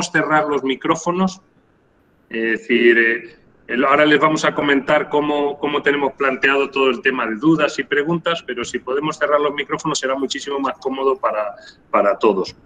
cerrar los micrófonos, es decir, eh, ahora les vamos a comentar cómo, cómo, tenemos planteado todo el tema de dudas y preguntas, pero si podemos cerrar los micrófonos será muchísimo más cómodo para, para todos.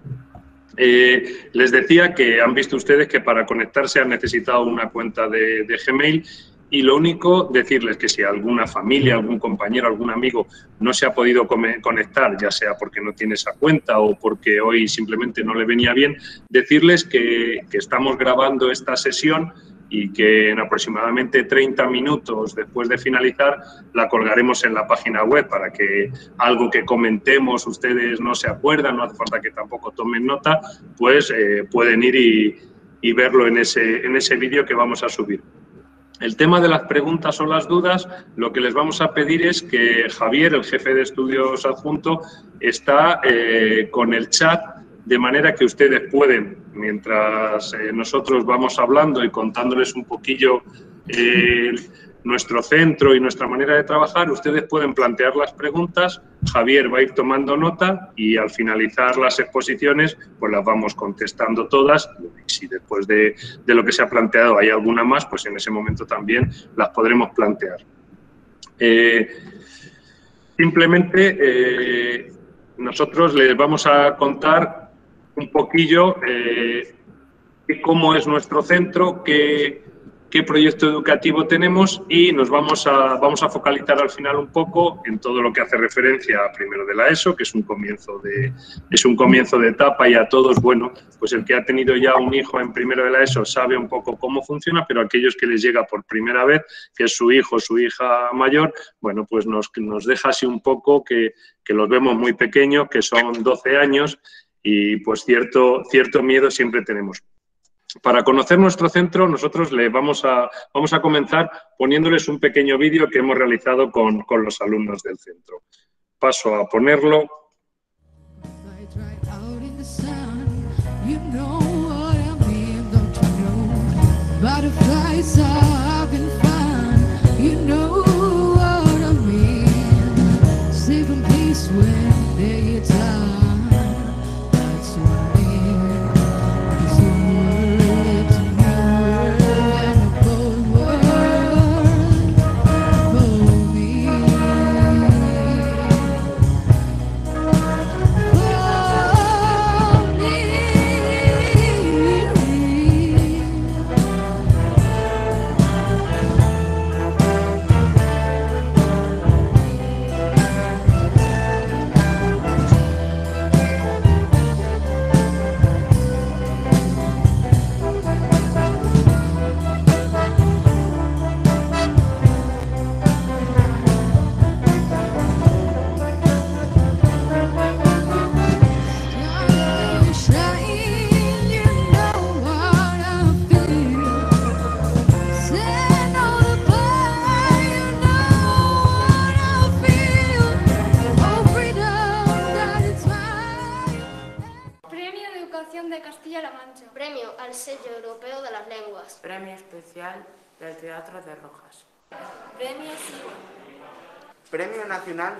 Eh, les decía que han visto ustedes que para conectarse han necesitado una cuenta de, de Gmail y lo único, decirles que si alguna familia, algún compañero, algún amigo no se ha podido conectar, ya sea porque no tiene esa cuenta o porque hoy simplemente no le venía bien, decirles que, estamos grabando esta sesión y que en aproximadamente 30 minutos después de finalizar la colgaremos en la página web para que algo que comentemos ustedes no se acuerdan, no hace falta que tampoco tomen nota, pues eh, pueden ir y, y verlo en ese, en ese vídeo que vamos a subir. El tema de las preguntas o las dudas, lo que les vamos a pedir es que Javier, el jefe de estudios adjunto, está eh, con el chat de manera que ustedes pueden, mientras eh, nosotros vamos hablando y contándoles un poquillo eh, nuestro centro y nuestra manera de trabajar, ustedes pueden plantear las preguntas, Javier va a ir tomando nota y al finalizar las exposiciones, pues las vamos contestando todas. Y si después de, lo que se ha planteado hay alguna más, pues en ese momento también las podremos plantear. Eh, simplemente eh, nosotros les vamos a contar un poquillo eh, cómo es nuestro centro, qué qué proyecto educativo tenemos y nos vamos a, vamos a focalizar al final un poco en todo lo que hace referencia a primero de la ESO, que es un comienzo de, es un comienzo de etapa y a todos, bueno, pues el que ha tenido ya un hijo en primero de la ESO sabe un poco cómo funciona, pero aquellos que les llega por primera vez, que es su hijo, su hija mayor, bueno, pues nos, nos deja así un poco que, que los vemos muy pequeños, que son 12 años y pues cierto, cierto miedo siempre tenemos. Para conocer nuestro centro, nosotros le vamos a, vamos a comenzar poniéndoles un pequeño vídeo que hemos realizado con, con los alumnos del centro. Paso a ponerlo.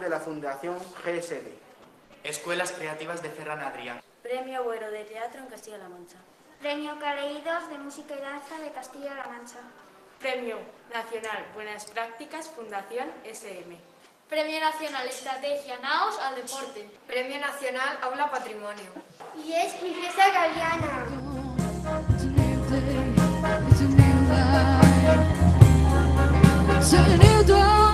De la Fundación GSD. Escuelas Creativas de Ferran Adrià. Premio Agüero de Teatro en Castilla-La Mancha. Premio Caleidos de Música y Danza de Castilla-La Mancha. Premio Nacional Buenas Prácticas Fundación SM. Premio Nacional Estrategia NAOS al Deporte. Premio Nacional Aula Patrimonio. Y es Princesa Galeana. Turn.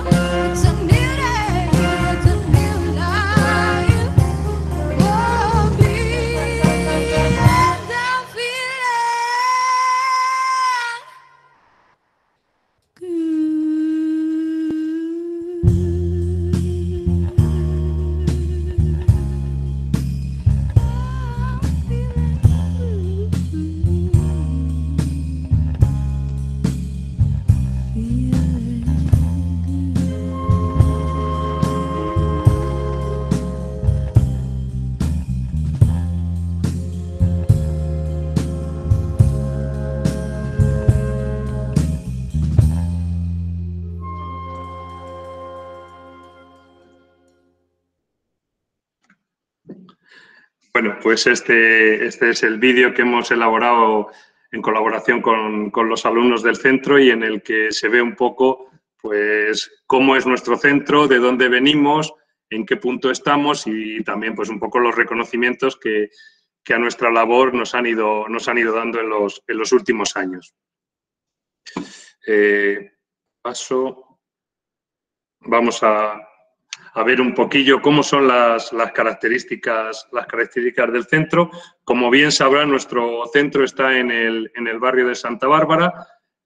Pues este, este es el vídeo que hemos elaborado en colaboración con, con, los alumnos del centro y en el que se ve un poco pues, cómo es nuestro centro, de dónde venimos, en qué punto estamos y también pues, un poco los reconocimientos que, que a nuestra labor nos han ido, nos han ido dando en los, en los últimos años. Eh, paso. Vamos a, a, ver un poquillo cómo son las, las, características, las características del centro. Como bien sabrán, nuestro centro está en el, en el barrio de Santa Bárbara.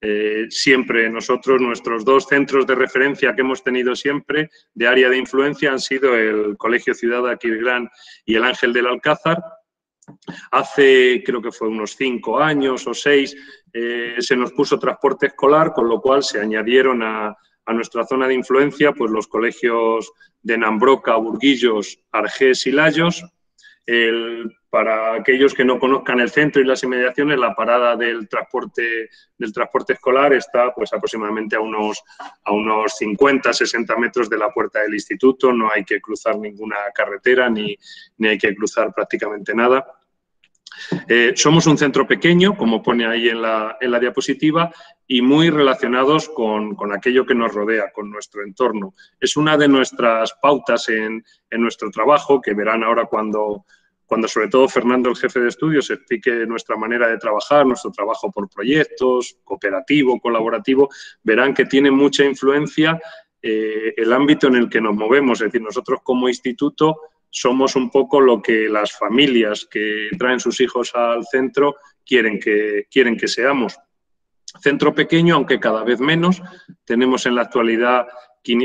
Eh, siempre nosotros, nuestros dos centros de referencia que hemos tenido siempre de área de influencia han sido el Colegio Ciudad de Aquilgrán y el Ángel del Alcázar. Hace, creo que fue unos cinco años o seis, eh, se nos puso transporte escolar, con lo cual se añadieron a, a nuestra zona de influencia pues los colegios de Nambroca, Burguillos, Argés y Layos. Para aquellos que no conozcan el centro y las inmediaciones, la parada del transporte, del transporte escolar está pues aproximadamente a unos, a unos 50, 60 metros de la puerta del instituto, no hay que cruzar ninguna carretera ni, ni hay que cruzar prácticamente nada. Eh, somos un centro pequeño, como pone ahí en la, en la diapositiva, y muy relacionados con, con, aquello que nos rodea, con nuestro entorno. Es una de nuestras pautas en, en nuestro trabajo, que verán ahora cuando, cuando sobre todo Fernando, el jefe de estudios, explique nuestra manera de trabajar, nuestro trabajo por proyectos, cooperativo, colaborativo, verán que tiene mucha influencia eh, el ámbito en el que nos movemos. Es decir, nosotros como instituto somos un poco lo que las familias que traen sus hijos al centro quieren que, quieren que seamos. Centro pequeño, aunque cada vez menos. Tenemos en la actualidad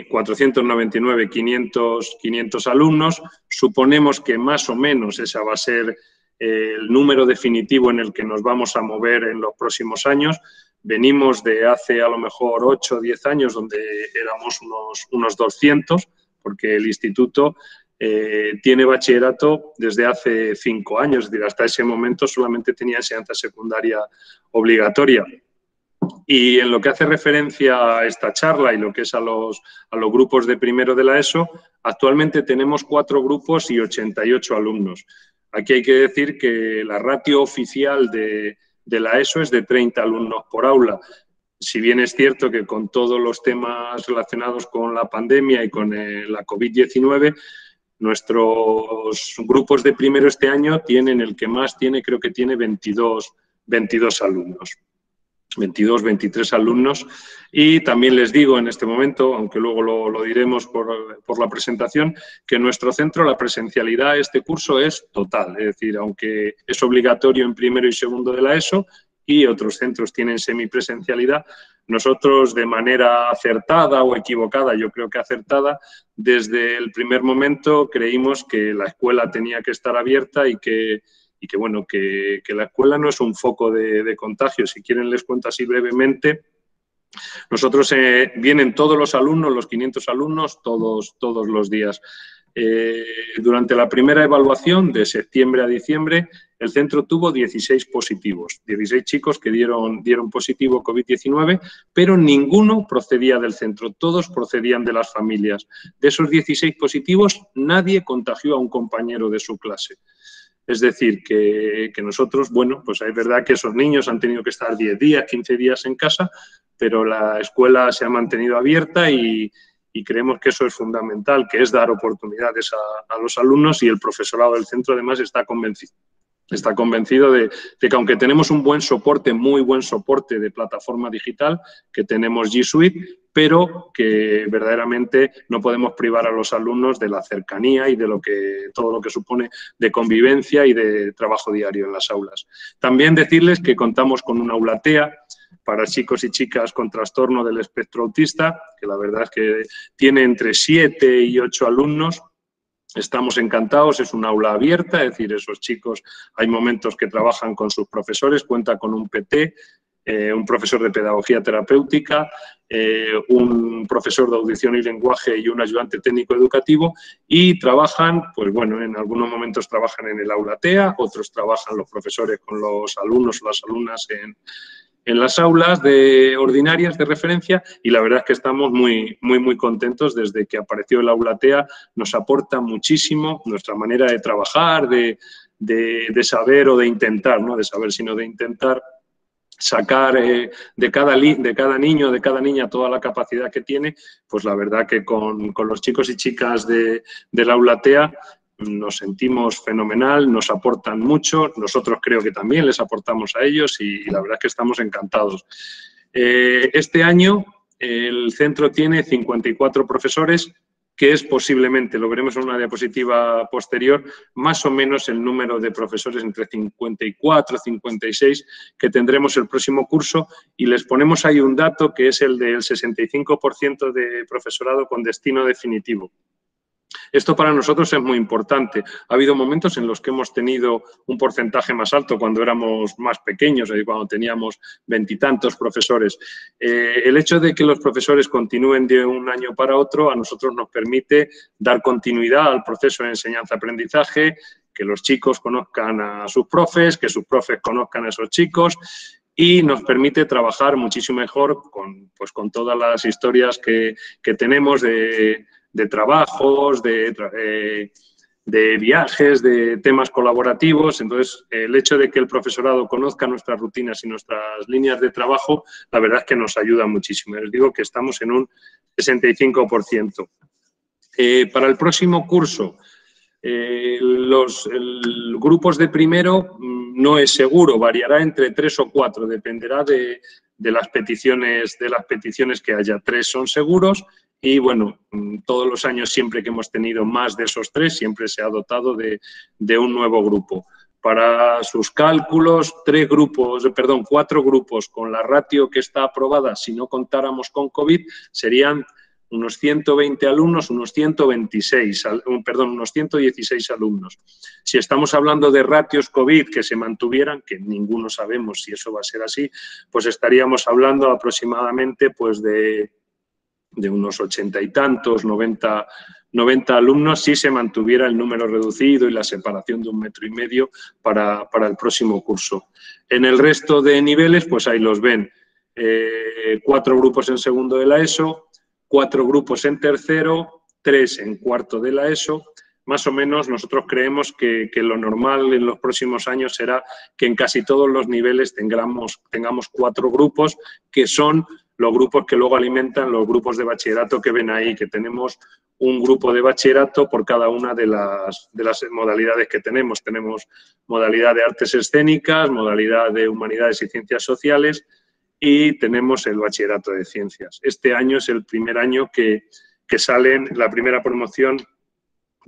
499, 500, 500 alumnos. Suponemos que más o menos ese va a ser el número definitivo en el que nos vamos a mover en los próximos años. Venimos de hace a lo mejor 8 o 10 años donde éramos unos, unos 200, porque el instituto eh, tiene bachillerato desde hace cinco años, es decir, hasta ese momento solamente tenía enseñanza secundaria obligatoria. Y en lo que hace referencia a esta charla y lo que es a los, a los grupos de primero de la ESO, actualmente tenemos cuatro grupos y 88 alumnos. Aquí hay que decir que la ratio oficial de, de la ESO es de 30 alumnos por aula. Si bien es cierto que con todos los temas relacionados con la pandemia y con eh, la COVID-19, Nuestros grupos de primero este año tienen, el que más tiene, creo que tiene 22, 22 alumnos. 22, 23 alumnos. Y también les digo en este momento, aunque luego lo, diremos por, por, la presentación, que en nuestro centro la presencialidad este curso es total. Es decir, aunque es obligatorio en primero y segundo de la ESO y otros centros tienen semipresencialidad, nosotros de manera acertada o equivocada, yo creo que acertada, desde el primer momento creímos que la escuela tenía que estar abierta y que, y que bueno, que, la escuela no es un foco de, de, contagio. Si quieren les cuento así brevemente. Nosotros eh, vienen todos los alumnos, los 500 alumnos, todos, todos los días. Eh, durante la primera evaluación, de septiembre a diciembre, el centro tuvo 16 positivos, 16 chicos que dieron, dieron positivo COVID-19, pero ninguno procedía del centro, todos procedían de las familias. De esos 16 positivos, nadie contagió a un compañero de su clase. Es decir, que, nosotros, bueno, pues es verdad que esos niños han tenido que estar 10 días, 15 días en casa, pero la escuela se ha mantenido abierta y, creemos que eso es fundamental, que es dar oportunidades a, los alumnos y el profesorado del centro además está convencido. Está convencido de, que aunque tenemos un buen soporte, muy buen soporte de plataforma digital, que tenemos G Suite, pero que verdaderamente no podemos privar a los alumnos de la cercanía y de lo que, todo lo que supone de convivencia y de trabajo diario en las aulas. También decirles que contamos con una aulatea para chicos y chicas con trastorno del espectro autista, que la verdad es que tiene entre 7 y 8 alumnos. Estamos encantados, es un aula abierta, es decir, esos chicos hay momentos que trabajan con sus profesores, cuenta con un PT, eh, un profesor de pedagogía terapéutica, eh, un profesor de audición y lenguaje y un ayudante técnico educativo y trabajan, pues bueno, en algunos momentos trabajan en el aula TEA, otros trabajan los profesores con los alumnos o las alumnas en, en las aulas de ordinarias de referencia y la verdad es que estamos muy, muy, muy contentos desde que apareció el aula TEA, nos aporta muchísimo nuestra manera de trabajar, de, de, saber o de intentar, no de saber, sino de intentar sacar eh, de, cada de cada niño, de cada niña toda la capacidad que tiene, pues la verdad que con, los chicos y chicas de, la Aulatea nos sentimos fenomenal, nos aportan mucho, nosotros creo que también les aportamos a ellos y, la verdad es que estamos encantados. Eh, este año el centro tiene 54 profesores, que es posiblemente, lo veremos en una diapositiva posterior, más o menos el número de profesores entre 54 y 56 que tendremos el próximo curso y les ponemos ahí un dato que es el del 65% de profesorado con destino definitivo. Esto para nosotros es muy importante. Ha habido momentos en los que hemos tenido un porcentaje más alto cuando éramos más pequeños, cuando teníamos veintitantos profesores. Eh, el hecho de que los profesores continúen de un año para otro a nosotros nos permite dar continuidad al proceso de enseñanza-aprendizaje, que los chicos conozcan a sus profes, que sus profes conozcan a esos chicos y nos permite trabajar muchísimo mejor con, pues, con todas las historias que, que tenemos de de trabajos, de, de viajes, de temas colaborativos. Entonces, el hecho de que el profesorado conozca nuestras rutinas y nuestras líneas de trabajo, la verdad es que nos ayuda muchísimo. Les digo que estamos en un 65%. Eh, para el próximo curso, eh, los grupos de primero mm, no es seguro, variará entre tres o cuatro, dependerá de, de, las peticiones, de las peticiones que haya. Tres son seguros y bueno, mm, todos los años siempre que hemos tenido más de esos tres, siempre se ha dotado de, un nuevo grupo. Para sus cálculos, tres grupos, perdón, cuatro grupos con la ratio que está aprobada, si no contáramos con COVID, serían unos 120 alumnos, unos 126, perdón, unos 116 alumnos. Si estamos hablando de ratios COVID que se mantuvieran, que ninguno sabemos si eso va a ser así, pues estaríamos hablando aproximadamente pues de de unos ochenta y tantos, 90, 90 alumnos, si se mantuviera el número reducido y la separación de un metro y medio para, el próximo curso. En el resto de niveles, pues ahí los ven. Eh, cuatro grupos en segundo de la ESO, cuatro grupos en tercero, tres en cuarto de la ESO. Más o menos nosotros creemos que, que, lo normal en los próximos años será que en casi todos los niveles tengamos, tengamos cuatro grupos que son los grupos que luego alimentan los grupos de bachillerato que ven ahí, que tenemos un grupo de bachillerato por cada una de las, de las modalidades que tenemos. Tenemos modalidad de artes escénicas, modalidad de humanidades y ciencias sociales y tenemos el bachillerato de ciencias. Este año es el primer año que salen la primera promoción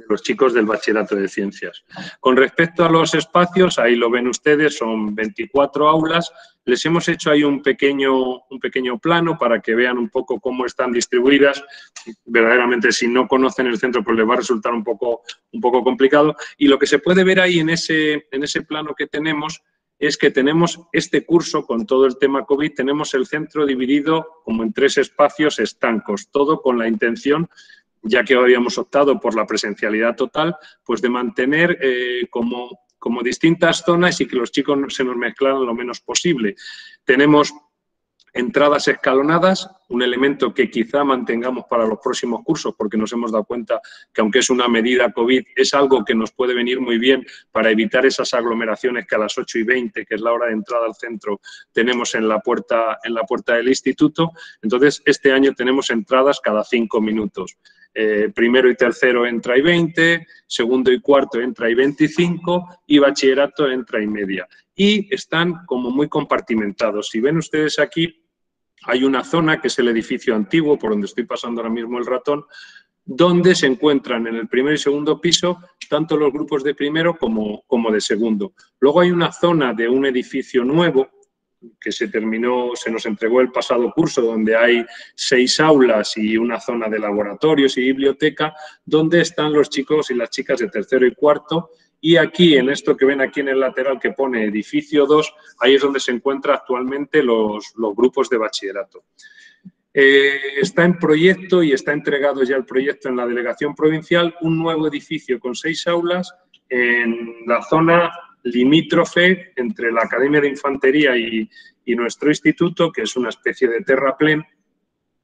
los chicos del bachillerato de ciencias. Con respecto a los espacios, ahí lo ven ustedes, son 24 aulas. Les hemos hecho ahí un pequeño, un pequeño plano para que vean un poco cómo están distribuidas. Verdaderamente, si no conocen el centro, pues les va a resultar un poco, un poco complicado. Y lo que se puede ver ahí en ese, en ese plano que tenemos es que tenemos este curso con todo el tema COVID, tenemos el centro dividido como en tres espacios estancos, todo con la intención ya que habíamos optado por la presencialidad total, pues de mantener eh, como, como distintas zonas y que los chicos se nos mezclaran lo menos posible. Tenemos entradas escalonadas, un elemento que quizá mantengamos para los próximos cursos porque nos hemos dado cuenta que aunque es una medida COVID, es algo que nos puede venir muy bien para evitar esas aglomeraciones que a las 8 y 20, que es la hora de entrada al centro, tenemos en la puerta, en la puerta del instituto. Entonces, este año tenemos entradas cada cinco minutos. Eh, primero y tercero entra y 20, segundo y cuarto entra y 25 y bachillerato entra y media. Y están como muy compartimentados. Si ven ustedes aquí, hay una zona que es el edificio antiguo, por donde estoy pasando ahora mismo el ratón, donde se encuentran en el primer y segundo piso tanto los grupos de primero como, como de segundo. Luego hay una zona de un edificio nuevo que se terminó, se nos entregó el pasado curso, donde hay seis aulas y una zona de laboratorios y biblioteca, donde están los chicos y las chicas de tercero y cuarto. Y aquí, en esto que ven aquí en el lateral que pone edificio 2, ahí es donde se encuentran actualmente los, grupos de bachillerato. Eh, está en proyecto y está entregado ya el proyecto en la delegación provincial, un nuevo edificio con seis aulas en la zona limítrofe entre la Academia de Infantería y, nuestro instituto, que es una especie de terraplén.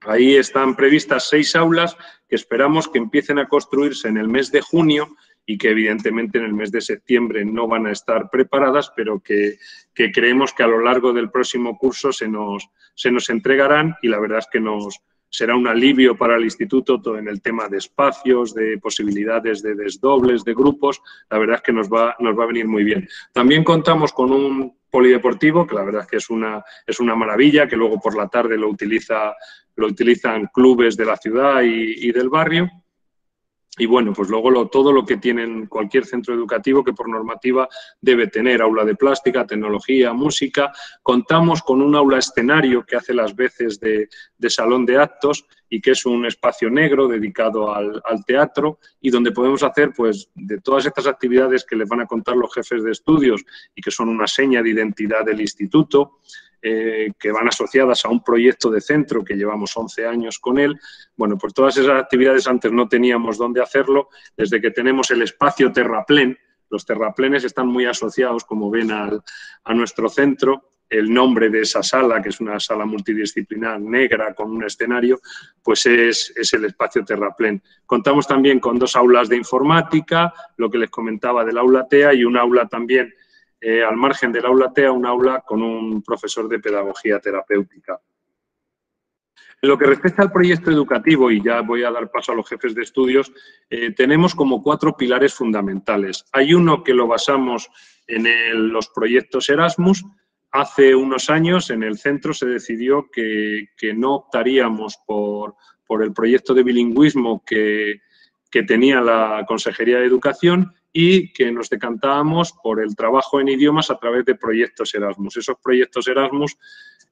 Ahí están previstas seis aulas que esperamos que empiecen a construirse en el mes de junio y que evidentemente en el mes de septiembre no van a estar preparadas, pero que, que creemos que a lo largo del próximo curso se nos, se nos entregarán y la verdad es que nos, será un alivio para el instituto todo en el tema de espacios, de posibilidades de desdobles, de grupos. La verdad es que nos va, nos va a venir muy bien. También contamos con un polideportivo, que la verdad es que es una, es una maravilla, que luego por la tarde lo, utiliza, lo utilizan clubes de la ciudad y, y del barrio. Y bueno, pues luego todo lo que tienen cualquier centro educativo que por normativa debe tener, aula de plástica, tecnología, música. Contamos con un aula escenario que hace las veces de, salón de actos y que es un espacio negro dedicado al, teatro y donde podemos hacer pues de todas estas actividades que les van a contar los jefes de estudios y que son una seña de identidad del instituto, eh, que van asociadas a un proyecto de centro que llevamos 11 años con él. Bueno, pues todas esas actividades antes no teníamos dónde hacerlo. Desde que tenemos el espacio terraplén, los terraplenes están muy asociados, como ven, al, a nuestro centro. El nombre de esa sala, que es una sala multidisciplinar negra con un escenario, pues es, es el espacio terraplén. Contamos también con dos aulas de informática, lo que les comentaba del aula TEA y un aula también eh, al margen del aula TEA, un aula con un profesor de pedagogía terapéutica. En lo que respecta al proyecto educativo, y ya voy a dar paso a los jefes de estudios, eh, tenemos como cuatro pilares fundamentales. Hay uno que lo basamos en los proyectos Erasmus. Hace unos años en el centro se decidió que, no optaríamos por, el proyecto de bilingüismo que, que tenía la Consejería de Educación y que nos decantábamos por el trabajo en idiomas a través de proyectos Erasmus. Esos proyectos Erasmus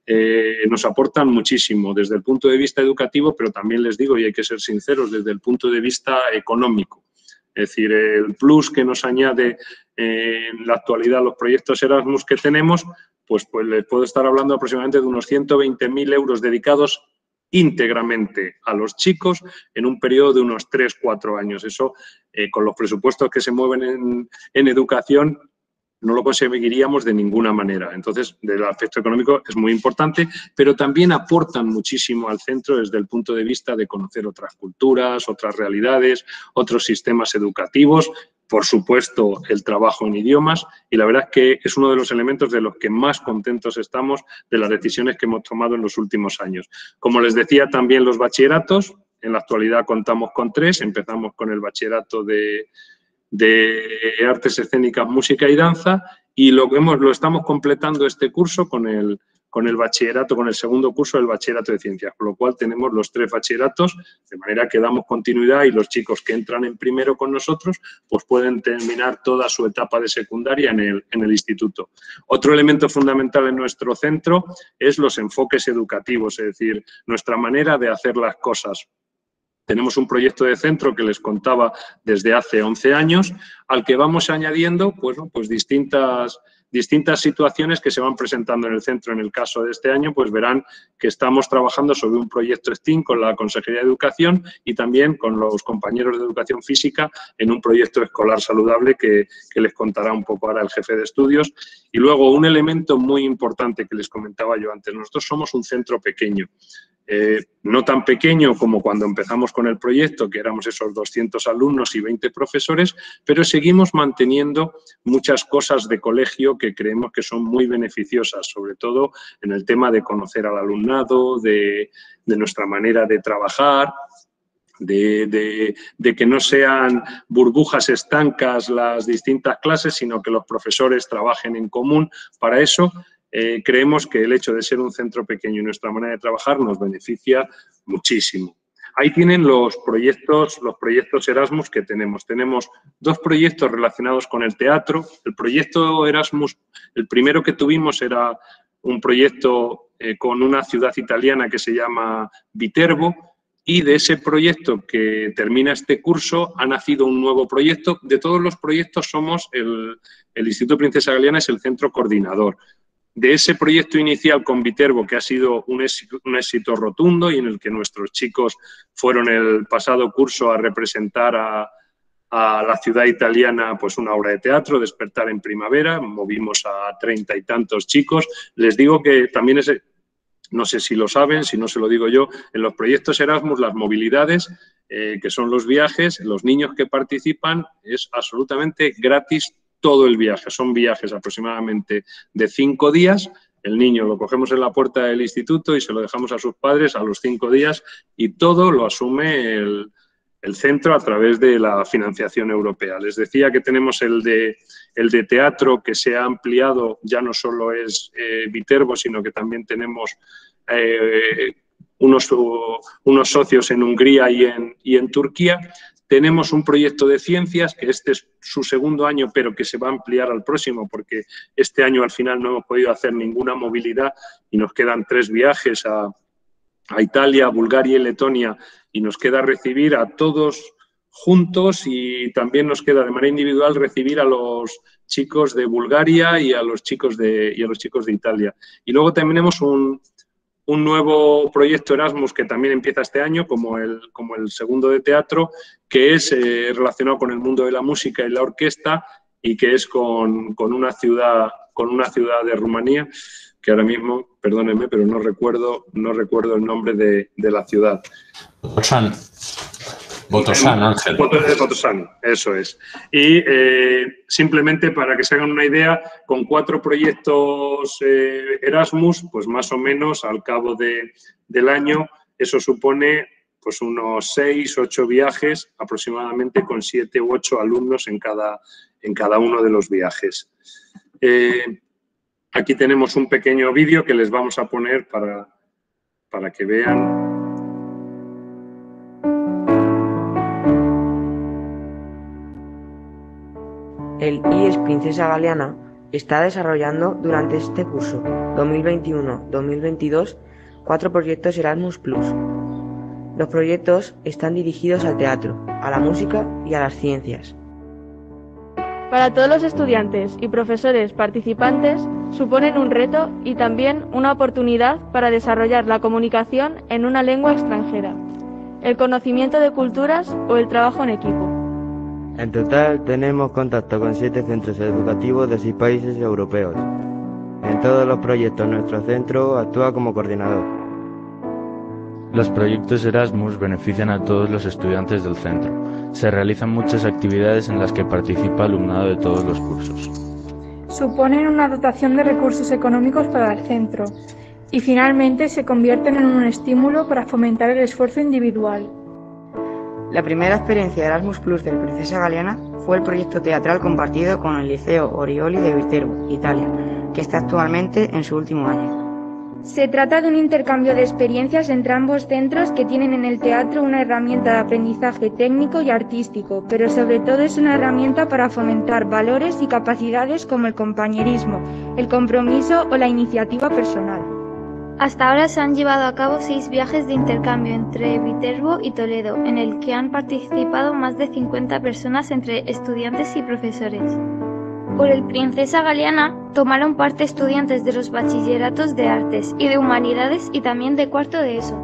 eh, nos aportan muchísimo desde el punto de vista educativo, pero también les digo, y hay que ser sinceros, desde el punto de vista económico. Es decir, el plus que nos añade eh, en la actualidad los proyectos Erasmus que tenemos, pues, pues les puedo estar hablando aproximadamente de unos 120.000 euros dedicados íntegramente a los chicos en un periodo de unos 3-4 años. Eso, eh, con los presupuestos que se mueven en, en educación, no lo conseguiríamos de ninguna manera. Entonces, del aspecto económico es muy importante, pero también aportan muchísimo al centro desde el punto de vista de conocer otras culturas, otras realidades, otros sistemas educativos por supuesto, el trabajo en idiomas y la verdad es que es uno de los elementos de los que más contentos estamos de las decisiones que hemos tomado en los últimos años. Como les decía, también los bachilleratos, en la actualidad contamos con tres, empezamos con el bachillerato de, Artes Escénicas, Música y Danza y lo, hemos, lo estamos completando este curso con el con el bachillerato, con el segundo curso del bachillerato de ciencias, con lo cual tenemos los tres bachilleratos, de manera que damos continuidad y los chicos que entran en primero con nosotros, pues pueden terminar toda su etapa de secundaria en el, instituto. Otro elemento fundamental en nuestro centro es los enfoques educativos, es decir, nuestra manera de hacer las cosas. Tenemos un proyecto de centro que les contaba desde hace 11 años, al que vamos añadiendo pues, pues distintas distintas situaciones que se van presentando en el centro. En el caso de este año, pues verán que estamos trabajando sobre un proyecto STEAM con la Consejería de Educación y también con los compañeros de Educación Física en un proyecto escolar saludable que, que les contará un poco ahora el jefe de estudios. Y luego un elemento muy importante que les comentaba yo antes. Nosotros somos un centro pequeño. Eh, no tan pequeño como cuando empezamos con el proyecto, que éramos esos 200 alumnos y 20 profesores, pero seguimos manteniendo muchas cosas de colegio que creemos que son muy beneficiosas, sobre todo en el tema de conocer al alumnado, de, nuestra manera de trabajar, de, de, que no sean burbujas estancas las distintas clases, sino que los profesores trabajen en común. Para eso eh, creemos que el hecho de ser un centro pequeño y nuestra manera de trabajar nos beneficia muchísimo. Ahí tienen los proyectos, los proyectos Erasmus que tenemos. Tenemos dos proyectos relacionados con el teatro. El proyecto Erasmus, el primero que tuvimos era un proyecto eh, con una ciudad italiana que se llama Viterbo, y de ese proyecto que termina este curso ha nacido un nuevo proyecto. De todos los proyectos somos el, Instituto Princesa Galeana es el centro coordinador de ese proyecto inicial con Viterbo, que ha sido un éxito, rotundo y en el que nuestros chicos fueron el pasado curso a representar a, la ciudad italiana pues una obra de teatro, Despertar en Primavera, movimos a treinta y tantos chicos. Les digo que también es, no sé si lo saben, si no se lo digo yo, en los proyectos Erasmus las movilidades eh, que son los viajes, los niños que participan, es absolutamente gratis todo el viaje. Son viajes aproximadamente de cinco días. El niño lo cogemos en la puerta del instituto y se lo dejamos a sus padres a los cinco días y todo lo asume el, centro a través de la financiación europea. Les decía que tenemos el de, el de teatro que se ha ampliado, ya no solo es eh, Viterbo, sino que también tenemos eh, unos, unos, socios en Hungría y en, y en Turquía. Tenemos un proyecto de ciencias, que este es su segundo año, pero que se va a ampliar al próximo, porque este año al final no hemos podido hacer ninguna movilidad y nos quedan tres viajes a, Italia, Bulgaria y Letonia, y nos queda recibir a todos juntos y también nos queda de manera individual recibir a los chicos de Bulgaria y a los chicos de, y a los chicos de Italia. Y luego tenemos un, un nuevo proyecto Erasmus que también empieza este año, como el, como el segundo de teatro, que es eh, relacionado con el mundo de la música y la orquesta y que es con, una, ciudad, con una ciudad de Rumanía, que ahora mismo, perdónenme, pero no recuerdo, no recuerdo el nombre de, de la ciudad. Botosan, Ángel. Botosan, eso es. Y eh, simplemente para que se hagan una idea, con cuatro proyectos eh, Erasmus, pues más o menos al cabo de, del año, eso supone pues unos seis, ocho viajes, aproximadamente con siete u ocho alumnos en cada, en cada uno de los viajes. Eh, aquí tenemos un pequeño vídeo que les vamos a poner para, para que vean El IES Princesa Galeana está desarrollando durante este curso 2021-2022 cuatro proyectos Erasmus Plus. Los proyectos están dirigidos al teatro, a la música y a las ciencias. Para todos los estudiantes y profesores participantes suponen un reto y también una oportunidad para desarrollar la comunicación en una lengua extranjera, el conocimiento de culturas o el trabajo en equipo. En total tenemos contacto con siete centros educativos de seis países europeos. En todos los proyectos nuestro centro actúa como coordinador. Los proyectos Erasmus benefician a todos los estudiantes del centro. Se realizan muchas actividades en las que participa alumnado de todos los cursos. Suponen una dotación de recursos económicos para el centro y finalmente se convierten en un estímulo para fomentar el esfuerzo individual. La primera experiencia de Erasmus Plus de la Princesa Galeana fue el proyecto teatral compartido con el Liceo Orioli de Viterbo, Italia, que está actualmente en su último año. Se trata de un intercambio de experiencias entre ambos centros que tienen en el teatro una herramienta de aprendizaje técnico y artístico, pero sobre todo es una herramienta para fomentar valores y capacidades como el compañerismo, el compromiso o la iniciativa personal. Hasta ahora se han llevado a cabo seis viajes de intercambio entre Viterbo y Toledo, en el que han participado más de 50 personas entre estudiantes y profesores. Por el Princesa Galeana tomaron parte estudiantes de los bachilleratos de artes y de humanidades y también de cuarto de ESO.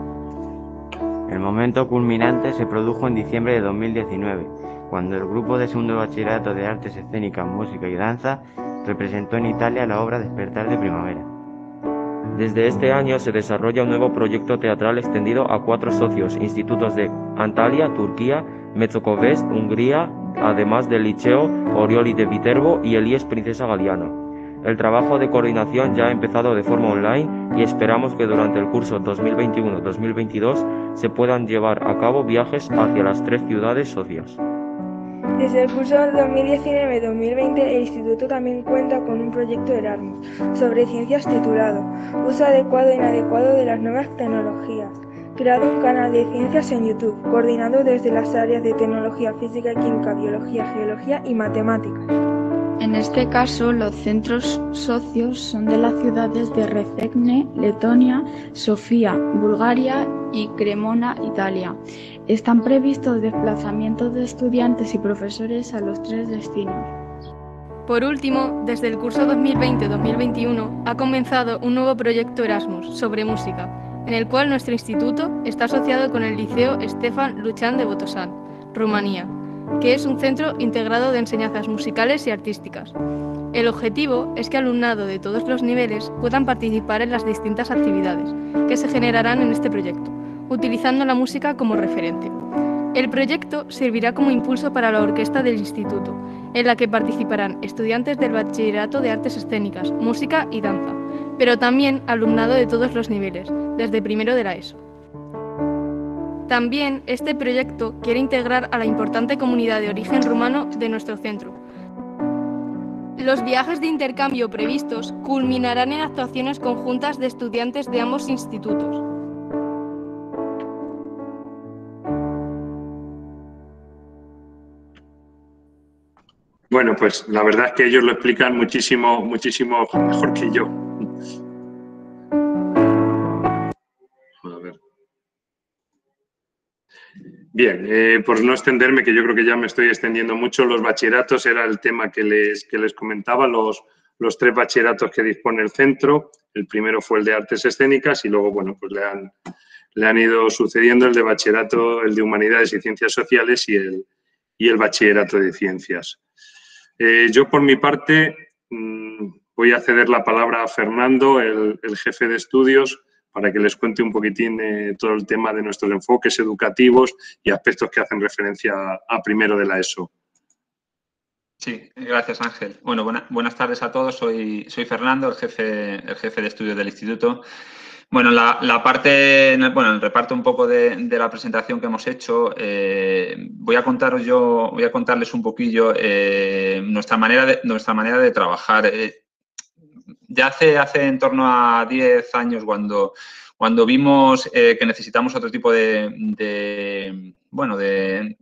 El momento culminante se produjo en diciembre de 2019, cuando el grupo de segundo bachillerato de artes escénicas, música y danza representó en Italia la obra Despertar de Primavera. Desde este año se desarrolla un nuevo proyecto teatral extendido a cuatro socios, institutos de Antalya, Turquía, Mezzokovest, Hungría, además del Liceo Orioli de Viterbo y el IES Princesa Galiana. El trabajo de coordinación ya ha empezado de forma online y esperamos que durante el curso 2021-2022 se puedan llevar a cabo viajes hacia las tres ciudades socias. Desde el curso 2019-2020 el Instituto también cuenta con un proyecto Erasmus sobre ciencias titulado Uso adecuado e inadecuado de las nuevas tecnologías. Creado un canal de ciencias en YouTube, coordinado desde las áreas de tecnología física, química, biología, geología y matemáticas. En este caso, los centros socios son de las ciudades de Recegne, Letonia, Sofía, Bulgaria y Cremona, Italia. Están previstos desplazamientos de estudiantes y profesores a los tres destinos. Por último, desde el curso 2020-2021 ha comenzado un nuevo proyecto Erasmus sobre música, en el cual nuestro instituto está asociado con el Liceo Stefan Luchán de Botosan, Rumanía, que es un centro integrado de enseñanzas musicales y artísticas. El objetivo es que alumnado de todos los niveles puedan participar en las distintas actividades que se generarán en este proyecto utilizando la música como referente. El proyecto servirá como impulso para la orquesta del instituto, en la que participarán estudiantes del Bachillerato de Artes Escénicas, Música y Danza, pero también alumnado de todos los niveles, desde primero de la ESO. También este proyecto quiere integrar a la importante comunidad de origen rumano de nuestro centro. Los viajes de intercambio previstos culminarán en actuaciones conjuntas de estudiantes de ambos institutos. Bueno, pues la verdad es que ellos lo explican muchísimo, muchísimo mejor que yo. A ver. Bien, eh, por no extenderme, que yo creo que ya me estoy extendiendo mucho, los bachilleratos era el tema que les, que les comentaba, los, los tres bachilleratos que dispone el centro. El primero fue el de artes escénicas y luego, bueno, pues le han, le han ido sucediendo el de bachillerato, el de humanidades y ciencias sociales y el, y el bachillerato de ciencias. Eh, yo, por mi parte, mm, voy a ceder la palabra a Fernando, el, jefe de estudios, para que les cuente un poquitín eh, todo el tema de nuestros enfoques educativos y aspectos que hacen referencia a, primero de la ESO. Sí, gracias Ángel. Bueno, buenas tardes a todos. Soy, soy Fernando, el jefe, el jefe de estudios del instituto. Bueno, la, parte, bueno, el reparto un poco de, la presentación que hemos hecho, eh, voy a contaros yo, voy a contarles un poquillo eh, nuestra manera de nuestra manera de trabajar. Eh, ya hace, hace en torno a 10 años cuando, cuando vimos que necesitamos otro tipo de, bueno, de,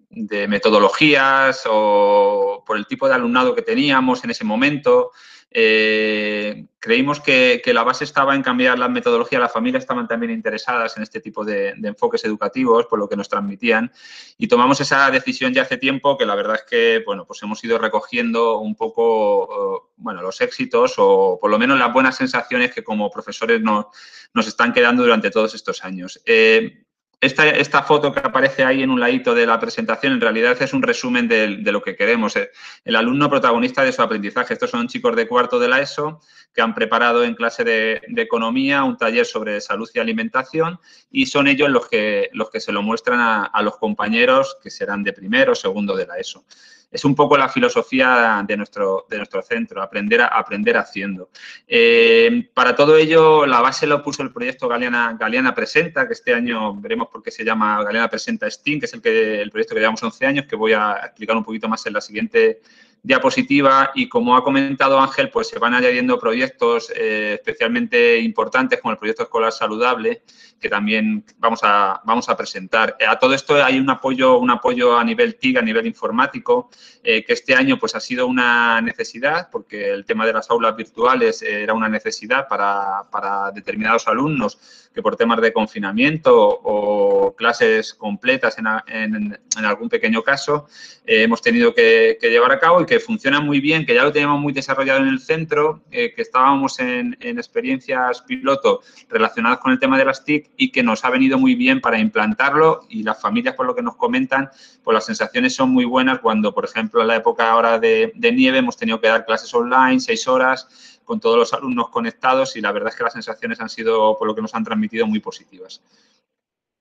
metodologías o por el tipo de alumnado que teníamos en ese momento, eh, creímos que, la base estaba en cambiar la metodología, las familias estaban también interesadas en este tipo de, enfoques educativos, por lo que nos transmitían, y tomamos esa decisión ya hace tiempo que la verdad es que, bueno, pues hemos ido recogiendo un poco, bueno, los éxitos o por lo menos las buenas sensaciones que como profesores nos, nos están quedando durante todos estos años. Eh, esta, foto que aparece ahí en un ladito de la presentación en realidad es un resumen de, lo que queremos. El, alumno protagonista de su aprendizaje. Estos son chicos de cuarto de la ESO que han preparado en clase de, economía un taller sobre salud y alimentación y son ellos los que, los que se lo muestran a, a los compañeros que serán de primero o segundo de la ESO es un poco la filosofía de nuestro, de nuestro centro, aprender, a, aprender haciendo. Eh, para todo ello, la base lo puso el proyecto Galeana, Galeana Presenta, que este año veremos por qué se llama Galeana Presenta Steam, que es el, que, el proyecto que llevamos 11 años, que voy a explicar un poquito más en la siguiente diapositiva y como ha comentado Ángel, pues se van añadiendo proyectos eh, especialmente importantes como el proyecto escolar saludable que también vamos a, vamos a presentar. Eh, a todo esto hay un apoyo, un apoyo a nivel TIC, a nivel informático, eh, que este año pues ha sido una necesidad porque el tema de las aulas virtuales era una necesidad para, para determinados alumnos que por temas de confinamiento o clases completas en, algún pequeño caso eh, hemos tenido que, llevar a cabo y que funciona muy bien, que ya lo tenemos muy desarrollado en el centro, eh, que estábamos en, experiencias piloto relacionadas con el tema de las TIC y que nos ha venido muy bien para implantarlo y las familias, por lo que nos comentan, pues las sensaciones son muy buenas cuando, por ejemplo, en la época ahora de nieve hemos tenido que dar clases online, seis horas, con todos los alumnos conectados y la verdad es que las sensaciones han sido, por lo que nos han transmitido, muy positivas.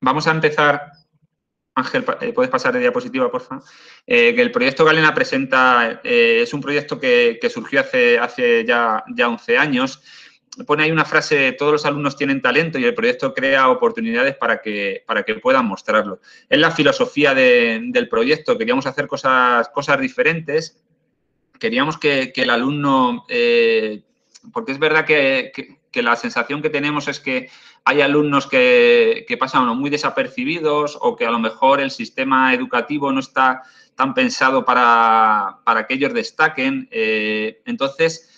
Vamos a empezar. Ángel, eh, ¿puedes pasar de diapositiva, por favor? Eh, que el proyecto Galena presenta, eh, es un proyecto que, surgió hace, hace ya, ya 11 años. Pone ahí una frase, todos los alumnos tienen talento y el proyecto crea oportunidades para que, para que puedan mostrarlo. Es la filosofía del proyecto, queríamos hacer cosas, cosas diferentes, queríamos que, el alumno porque es verdad que, la sensación que tenemos es que hay alumnos que, pasan muy desapercibidos o que a lo mejor el sistema educativo no está tan pensado para, que ellos destaquen. Eh, entonces,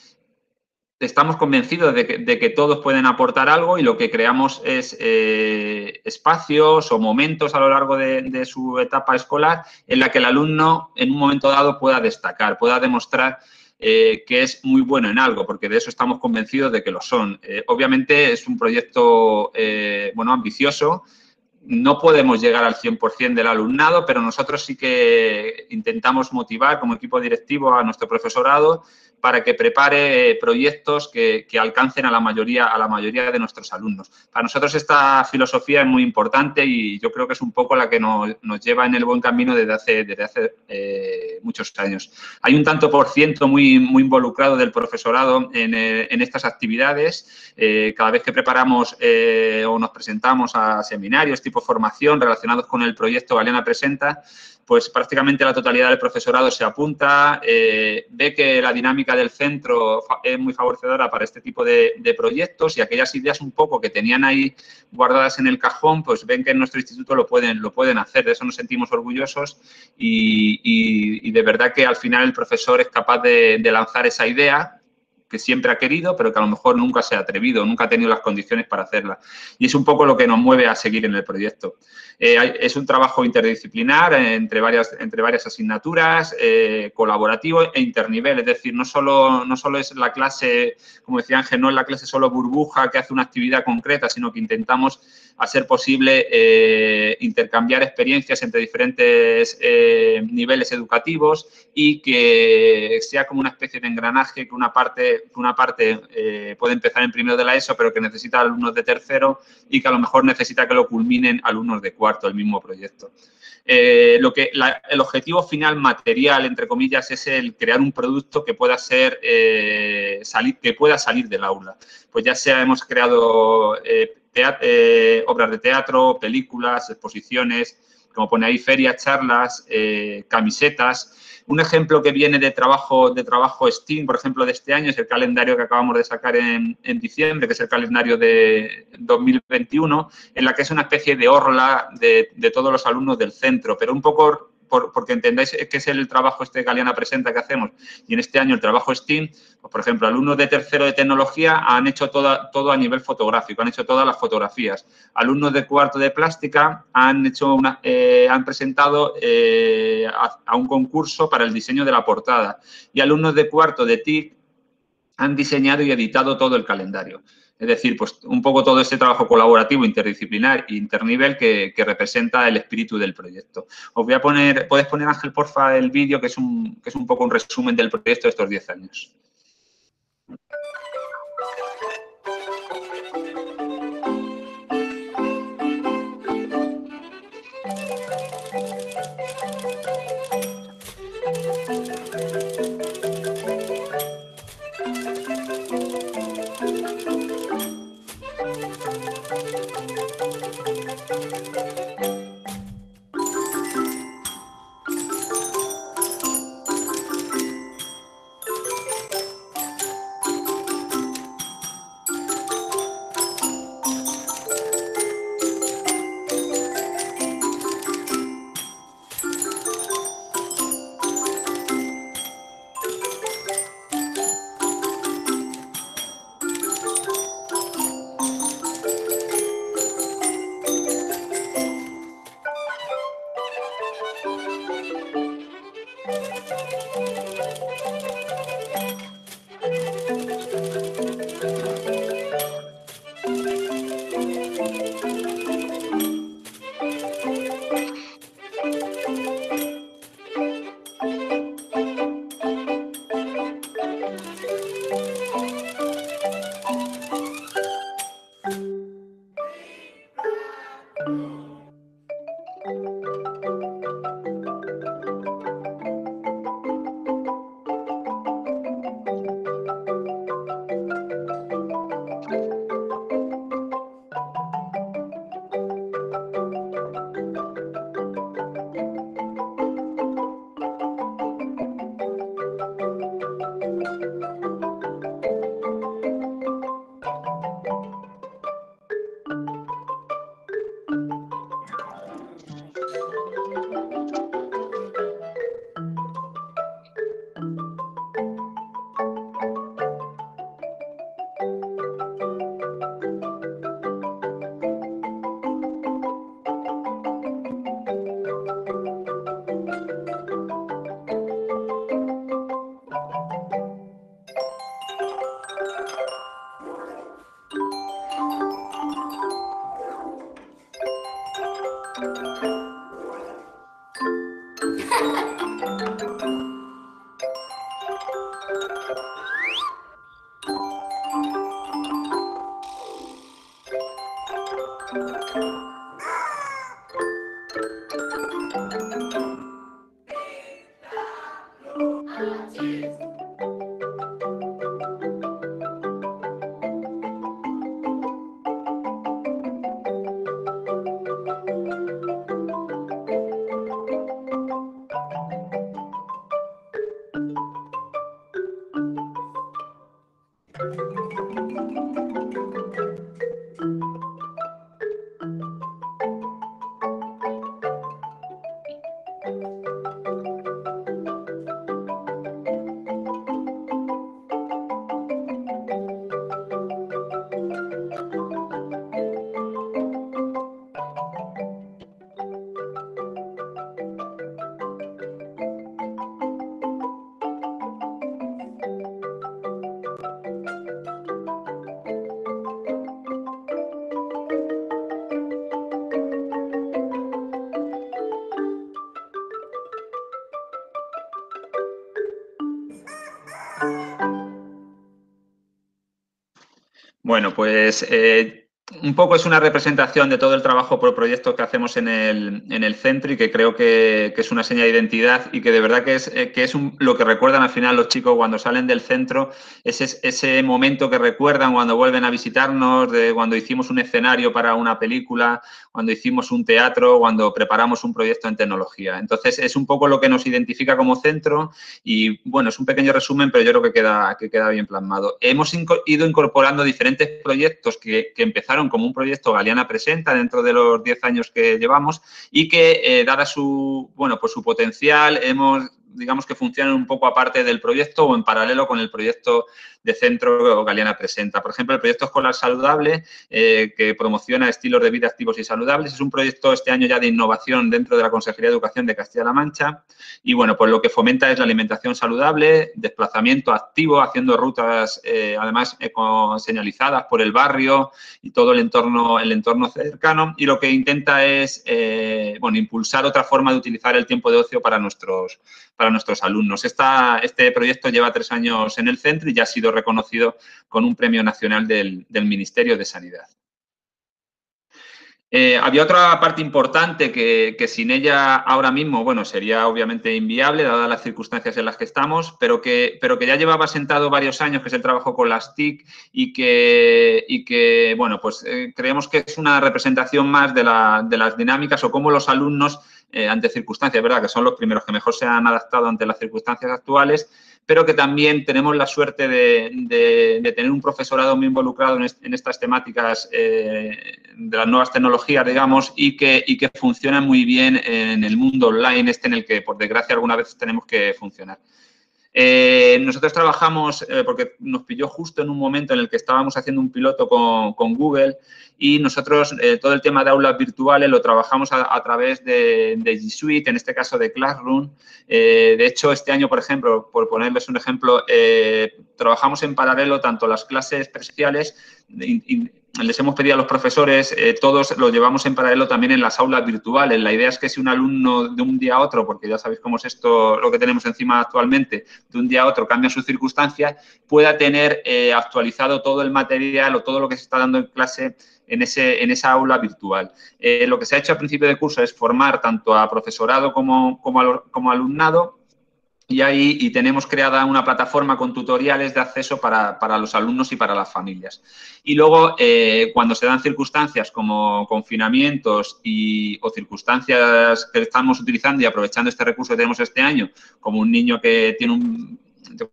estamos convencidos de que, todos pueden aportar algo y lo que creamos es eh, espacios o momentos a lo largo de, su etapa escolar en la que el alumno en un momento dado pueda destacar, pueda demostrar eh, que es muy bueno en algo, porque de eso estamos convencidos de que lo son. Eh, obviamente es un proyecto eh, bueno, ambicioso, no podemos llegar al 100% del alumnado, pero nosotros sí que intentamos motivar como equipo directivo a nuestro profesorado para que prepare proyectos que, alcancen a la, mayoría, a la mayoría de nuestros alumnos. Para nosotros esta filosofía es muy importante y yo creo que es un poco la que nos, lleva en el buen camino desde hace, desde hace eh, muchos años. Hay un tanto por ciento muy, muy involucrado del profesorado en, eh, estas actividades. Eh, cada vez que preparamos o nos presentamos a seminarios tipo formación relacionados con el proyecto Galeana Presenta, pues prácticamente la totalidad del profesorado se apunta, eh, ve que la dinámica del centro es muy favorecedora para este tipo de, proyectos y aquellas ideas un poco que tenían ahí guardadas en el cajón, pues ven que en nuestro instituto lo pueden, lo pueden hacer, de eso nos sentimos orgullosos y, de verdad que al final el profesor es capaz de lanzar esa idea que siempre ha querido, pero que a lo mejor nunca se ha atrevido, nunca ha tenido las condiciones para hacerla. Y es un poco lo que nos mueve a seguir en el proyecto. Eh, es un trabajo interdisciplinar entre varias, entre varias asignaturas, eh, colaborativo e internivel, es decir, no solo, no solo es la clase, como decía Ángel, no es la clase solo burbuja que hace una actividad concreta, sino que intentamos hacer posible eh, intercambiar experiencias entre diferentes niveles educativos y que sea como una especie de engranaje que una parte una parte puede empezar en primero de la ESO, pero que necesita alumnos de tercero y que a lo mejor necesita que lo culminen alumnos de cuarto, el mismo proyecto. Eh, lo que, el objetivo final material, entre comillas, es el crear un producto que pueda ser eh, salir, que pueda salir del aula. Pues ya sea hemos creado obras de teatro, películas, exposiciones, como pone ahí, ferias, charlas, camisetas, un ejemplo que viene de trabajo, de trabajo STEAM, por ejemplo, de este año, es el calendario que acabamos de sacar en, en diciembre, que es el calendario de 2021, en la que es una especie de orla de, de todos los alumnos del centro, pero un poco porque entendáis que es el trabajo este Galeana Presenta que hacemos, y en este año el trabajo STEAM, pues, por ejemplo, alumnos de tercero de tecnología han hecho toda, todo a nivel fotográfico, han hecho todas las fotografías. Alumnos de cuarto de plástica han, hecho una, eh, han presentado eh, a, un concurso para el diseño de la portada. Y alumnos de cuarto de TIC han diseñado y editado todo el calendario. Es decir, pues un poco todo ese trabajo colaborativo, interdisciplinar e internivel que, representa el espíritu del proyecto. Os voy a poner, ¿puedes poner, Ángel, porfa, el vídeo que, es un, que es un poco un resumen del proyecto de estos 10 años? Bueno, pues eh, un poco es una representación de todo el trabajo por proyecto que hacemos en el, en el centro y que creo que, es una seña de identidad y que de verdad que es, eh, que es lo que recuerdan al final los chicos cuando salen del centro, ese, ese momento que recuerdan cuando vuelven a visitarnos, de cuando hicimos un escenario para una película, cuando hicimos un teatro, cuando preparamos un proyecto en tecnología. Entonces, es un poco lo que nos identifica como centro y, bueno, es un pequeño resumen, pero yo creo que queda, que queda bien plasmado. Hemos ido incorporando diferentes proyectos que, que empezaron como un proyecto Galeana Presenta dentro de los 10 años que llevamos y que, eh, dada su, bueno, pues su potencial, hemos digamos que funcionan un poco aparte del proyecto o en paralelo con el proyecto de Centro Galeana Presenta. Por ejemplo, el proyecto Escolar Saludable, eh, que promociona estilos de vida activos y saludables, es un proyecto este año ya de innovación dentro de la Consejería de Educación de Castilla-La Mancha. Y, bueno, pues lo que fomenta es la alimentación saludable, desplazamiento activo, haciendo rutas, eh, además, señalizadas por el barrio y todo el entorno, el entorno cercano. Y lo que intenta es, eh, bueno, impulsar otra forma de utilizar el tiempo de ocio para nuestros, para nuestros alumnos. Esta, este proyecto lleva tres años en el centro y ya ha sido reconocido con un premio nacional del, Ministerio de Sanidad. Eh, había otra parte importante que, sin ella ahora mismo, bueno, sería obviamente inviable, dadas las circunstancias en las que estamos, pero que, pero que ya llevaba sentado varios años, que es el trabajo con las TIC y que, y que bueno, pues eh, creemos que es una representación más de, de las dinámicas o cómo los alumnos eh, ante circunstancias, ¿verdad? Que son los primeros que mejor se han adaptado ante las circunstancias actuales, pero que también tenemos la suerte de, tener un profesorado muy involucrado en, estas temáticas eh, de las nuevas tecnologías, digamos, y que, y que funcionan muy bien en el mundo online, este en el que, por desgracia, alguna vez tenemos que funcionar. Eh, nosotros trabajamos, eh, porque nos pilló justo en un momento en el que estábamos haciendo un piloto con, Google y nosotros eh, todo el tema de aulas virtuales lo trabajamos a, través de, de, G Suite, en este caso de Classroom. de hecho, este año, por ejemplo, por ponerles un ejemplo, trabajamos en paralelo tanto las clases presenciales, les hemos pedido a los profesores, eh, todos lo llevamos en paralelo también en las aulas virtuales. La idea es que si un alumno de un día a otro, porque ya sabéis cómo es esto, lo que tenemos encima actualmente, de un día a otro cambia sus circunstancias, pueda tener eh, actualizado todo el material o todo lo que se está dando en clase en, ese, en esa aula virtual. Eh, lo que se ha hecho al principio de curso es formar tanto a profesorado como, como, como alumnado y ahí y tenemos creada una plataforma con tutoriales de acceso para, los alumnos y para las familias. Y luego, eh, cuando se dan circunstancias como confinamientos y, o circunstancias que estamos utilizando y aprovechando este recurso que tenemos este año, como un niño que tiene un,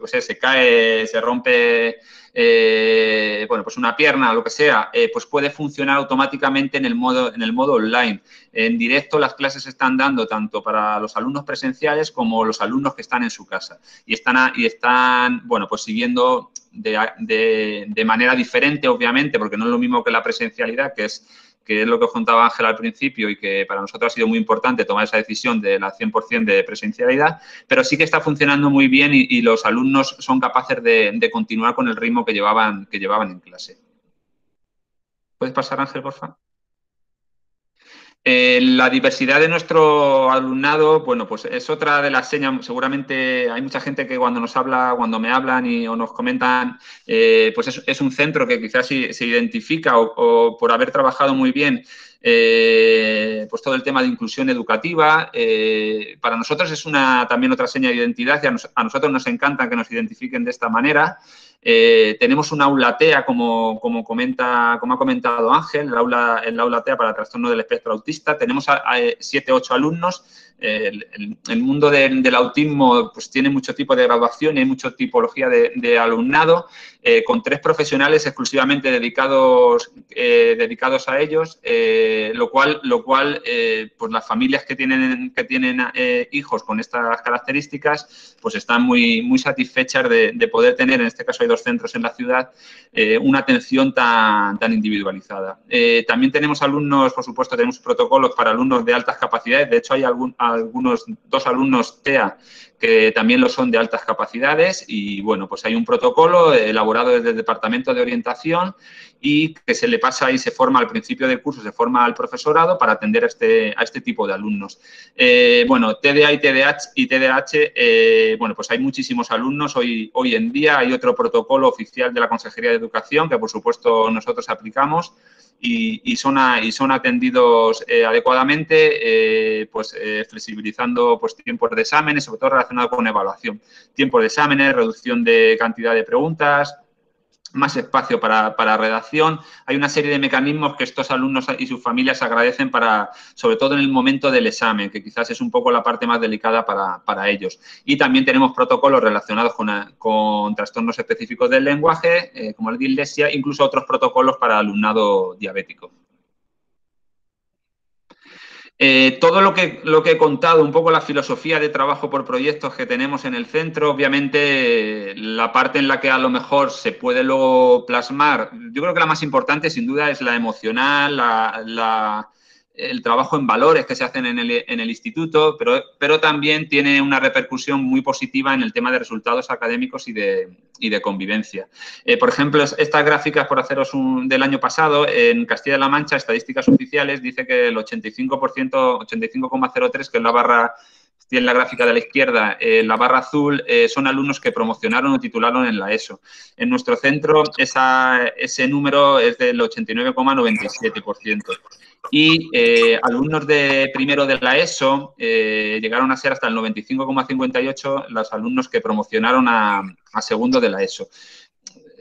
se cae, se rompe eh, bueno, pues una pierna lo que sea, eh, pues puede funcionar automáticamente en el, modo, en el modo online. En directo las clases se están dando tanto para los alumnos presenciales como los alumnos que están en su casa. Y están, y están bueno, pues siguiendo de, de manera diferente, obviamente, porque no es lo mismo que la presencialidad, que es que es lo que os contaba Ángel al principio y que para nosotros ha sido muy importante tomar esa decisión de la 100% de presencialidad, pero sí que está funcionando muy bien y, los alumnos son capaces de, continuar con el ritmo que llevaban, que llevaban en clase. ¿Puedes pasar, Ángel, por favor? Eh, la diversidad de nuestro alumnado, bueno, pues es otra de las señas. Seguramente hay mucha gente que cuando nos habla, cuando me hablan y, o nos comentan, eh, pues es, un centro que quizás se, identifica o, por haber trabajado muy bien, eh, pues todo el tema de inclusión educativa. para nosotros es una también otra seña de identidad y a nosotros nos encanta que nos identifiquen de esta manera. Eh, tenemos un aula TEA, como, como, comenta, como ha comentado Ángel, el aula, el aula TEA para trastorno del espectro autista. Tenemos a, 7, 8 alumnos. El, mundo del autismo pues, tiene mucho tipo de graduación y hay mucha tipología de, alumnado, eh, con tres profesionales exclusivamente dedicados, eh, dedicados a ellos, lo cual, lo cual pues las familias que tienen, que tienen hijos con estas características pues están muy, muy satisfechas de, de poder tener, en este caso dos centros en la ciudad, eh, una atención tan, tan individualizada. Eh, también tenemos alumnos, por supuesto, tenemos protocolos para alumnos de altas capacidades. De hecho, hay algún, algunos, dos alumnos TEA que también lo son de altas capacidades y, bueno, pues hay un protocolo elaborado desde el Departamento de Orientación y que se le pasa y se forma al principio del curso, se forma al profesorado para atender a este, a este tipo de alumnos. Eh, bueno, TDA y TDAH, y TDAH bueno, pues hay muchísimos alumnos hoy, hoy en día, hay otro protocolo oficial de la Consejería de Educación que, por supuesto, nosotros aplicamos y, son, y son atendidos eh, adecuadamente, eh, pues flexibilizando pues, tiempos de exámenes, sobre todo relacionado con evaluación. Tiempo de exámenes, reducción de cantidad de preguntas, más espacio para, para, redacción. Hay una serie de mecanismos que estos alumnos y sus familias agradecen para, sobre todo en el momento del examen, que quizás es un poco la parte más delicada para, para ellos. Y también tenemos protocolos relacionados con, con trastornos específicos del lenguaje, eh, como de dislexia, incluso otros protocolos para alumnado diabético. Eh, todo lo que, lo que he contado, un poco la filosofía de trabajo por proyectos que tenemos en el centro, obviamente la parte en la que a lo mejor se puede luego plasmar, yo creo que la más importante sin duda es la emocional, la el trabajo en valores que se hacen en el, instituto, pero, pero, también tiene una repercusión muy positiva en el tema de resultados académicos y de, y de convivencia. Eh, por ejemplo, estas gráficas, por haceros un, del año pasado, en Castilla-La Mancha, estadísticas oficiales, dice que el 85%, 85,03, que es la barra tiene la gráfica de la izquierda, eh, la barra azul, eh, son alumnos que promocionaron o titularon en la ESO. En nuestro centro ese número es del 89,97% y eh, alumnos de primero de la ESO llegaron a ser hasta el 95,58 los alumnos que promocionaron a, segundo de la ESO.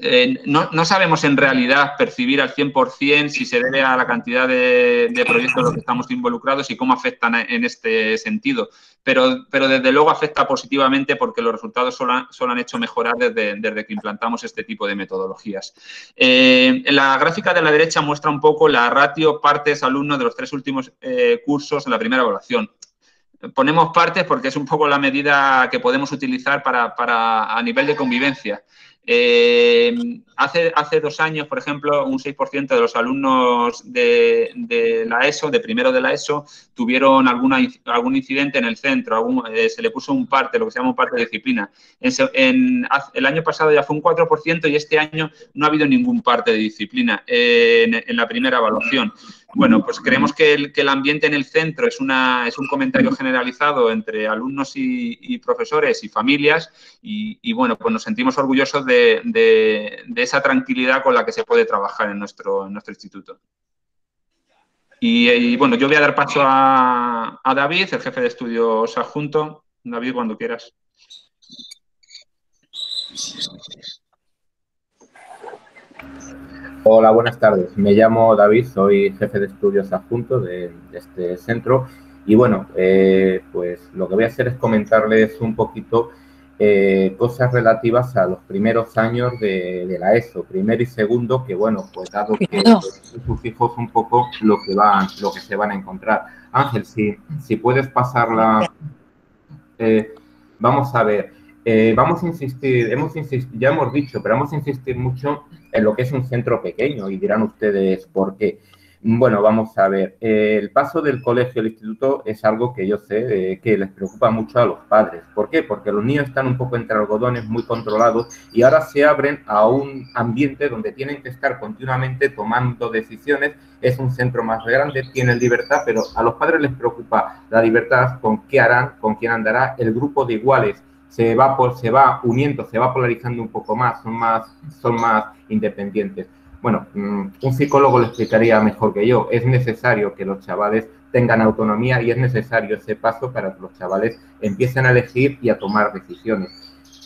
Eh, no, sabemos en realidad percibir al 100% si se debe a la cantidad de, proyectos en los que estamos involucrados y cómo afectan en este sentido pero, pero desde luego afecta positivamente porque los resultados solo han, hecho mejorar desde, desde, que implantamos este tipo de metodologías. Eh, la gráfica de la derecha muestra un poco la ratio partes alumnos de los tres últimos eh, cursos en la primera evaluación. Ponemos partes porque es un poco la medida que podemos utilizar para, para a nivel de convivencia. Eh, hace, hace dos años, por ejemplo, un 6% de los alumnos de, la ESO, de primero de la ESO, tuvieron alguna, algún incidente en el centro, eh, se le puso un parte, lo que se llama un parte de disciplina. En, el año pasado ya fue un 4% y este año no ha habido ningún parte de disciplina en, en la primera evaluación. Bueno, pues creemos que el, ambiente en el centro es, una, es un comentario generalizado entre alumnos y, profesores y familias y, bueno, pues nos sentimos orgullosos de, de, esa tranquilidad con la que se puede trabajar en nuestro, en nuestro instituto. Y, bueno, yo voy a dar paso a, a David, el jefe de estudios adjunto. David, cuando quieras. Hola, buenas tardes. Me llamo David, soy jefe de estudios adjunto de, este centro y bueno, eh, pues lo que voy a hacer es comentarles un poquito eh, cosas relativas a los primeros años de, la ESO, primero y segundo, que bueno, pues dado que sus hijos un poco lo que van, lo que se van a encontrar. Ángel, si, si puedes pasarla, eh, vamos a ver. Eh, vamos a insistir, hemos ya hemos dicho, pero vamos a insistir mucho en lo que es un centro pequeño y dirán ustedes por qué. Bueno, vamos a ver. El paso del colegio al instituto es algo que yo sé eh, que les preocupa mucho a los padres. ¿Por qué? Porque los niños están un poco entre algodones, muy controlados, y ahora se abren a un ambiente donde tienen que estar continuamente tomando decisiones. Es un centro más grande, tienen libertad, pero a los padres les preocupa la libertad, con qué harán, con quién andará, el grupo de iguales se va, por, se va uniendo, se va polarizando un poco más, son más, son más independientes. Bueno, mm, un psicólogo lo explicaría mejor que yo. Es necesario que los chavales tengan autonomía y es necesario ese paso para que los chavales empiecen a elegir y a tomar decisiones.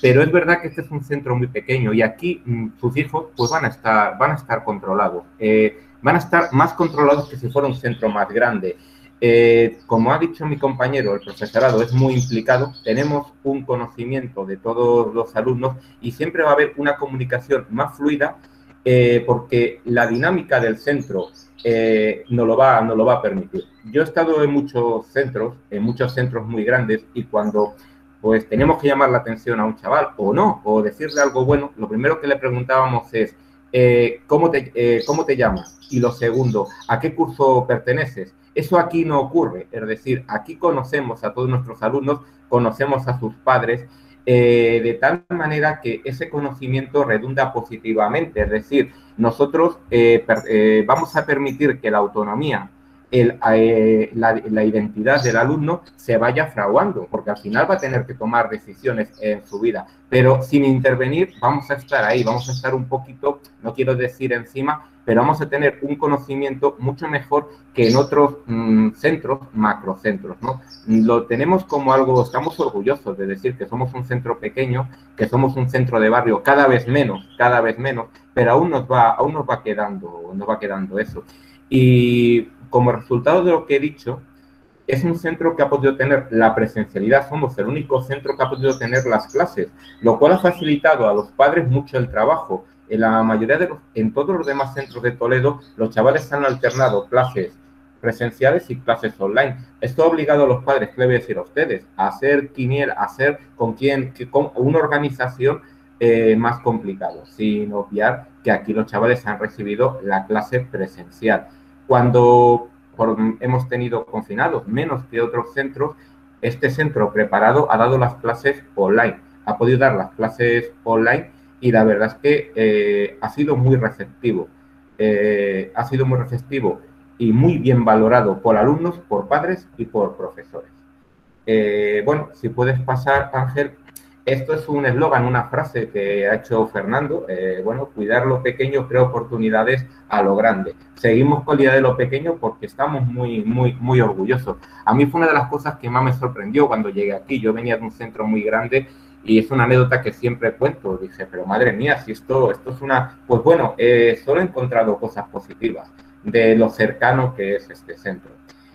Pero es verdad que este es un centro muy pequeño y aquí mm, sus hijos pues van a estar, van a estar controlados. Eh, van a estar más controlados que si fuera un centro más grande. Eh, como ha dicho mi compañero, el profesorado es muy implicado, tenemos un conocimiento de todos los alumnos y siempre va a haber una comunicación más fluida eh, porque la dinámica del centro eh, no, lo va, lo va a permitir. Yo he estado en muchos centros, en muchos centros muy grandes, y cuando pues tenemos que llamar la atención a un chaval o no, o decirle algo bueno, lo primero que le preguntábamos es, eh, ¿cómo, te, ¿cómo te llamas? Y lo segundo, ¿a qué curso perteneces? Eso aquí no ocurre, es decir, aquí conocemos a todos nuestros alumnos, conocemos a sus padres eh, de tal manera que ese conocimiento redunda positivamente. Es decir, nosotros eh, eh, vamos a permitir que la autonomía, la, identidad del alumno se vaya fraguando, porque al final va a tener que tomar decisiones en su vida. Pero sin intervenir, vamos a estar ahí, vamos a estar un poquito, no quiero decir encima, pero vamos a tener un conocimiento mucho mejor que en otros mm, centros, macrocentros, ¿no? Lo tenemos como algo, estamos orgullosos de decir que somos un centro pequeño, que somos un centro de barrio cada vez menos, cada vez menos, pero aún nos va, aún nos va quedando, nos va quedando eso. Y como resultado de lo que he dicho, es un centro que ha podido tener la presencialidad, somos el único centro que ha podido tener las clases, lo cual ha facilitado a los padres mucho el trabajo, en la mayoría de los, en todos los demás centros de Toledo, los chavales han alternado clases presenciales y clases online. Esto ha obligado a los padres, ¿qué le voy a decir a ustedes? A hacer quiniel, a hacer con quién, con una organización eh, más complicado, sin obviar que aquí los chavales han recibido la clase presencial. Cuando hemos tenido confinados menos que otros centros, este centro preparado ha dado las clases online, ha podido dar las clases online y la verdad es que eh, ha sido muy receptivo. Eh, ha sido muy receptivo y muy bien valorado por alumnos, por padres y por profesores. Eh, bueno, si puedes pasar, Ángel, esto es un eslogan, una frase que ha hecho Fernando. bueno, cuidar lo pequeño crea oportunidades a lo grande. Seguimos con la idea de lo pequeño porque estamos muy, muy, muy orgullosos. A mí fue una de las cosas que más me sorprendió cuando llegué aquí. Yo venía de un centro muy grande y es una anécdota que siempre cuento. Dije, pero madre mía, si esto, esto es una... Pues bueno, eh, solo he encontrado cosas positivas de lo cercano que es este centro.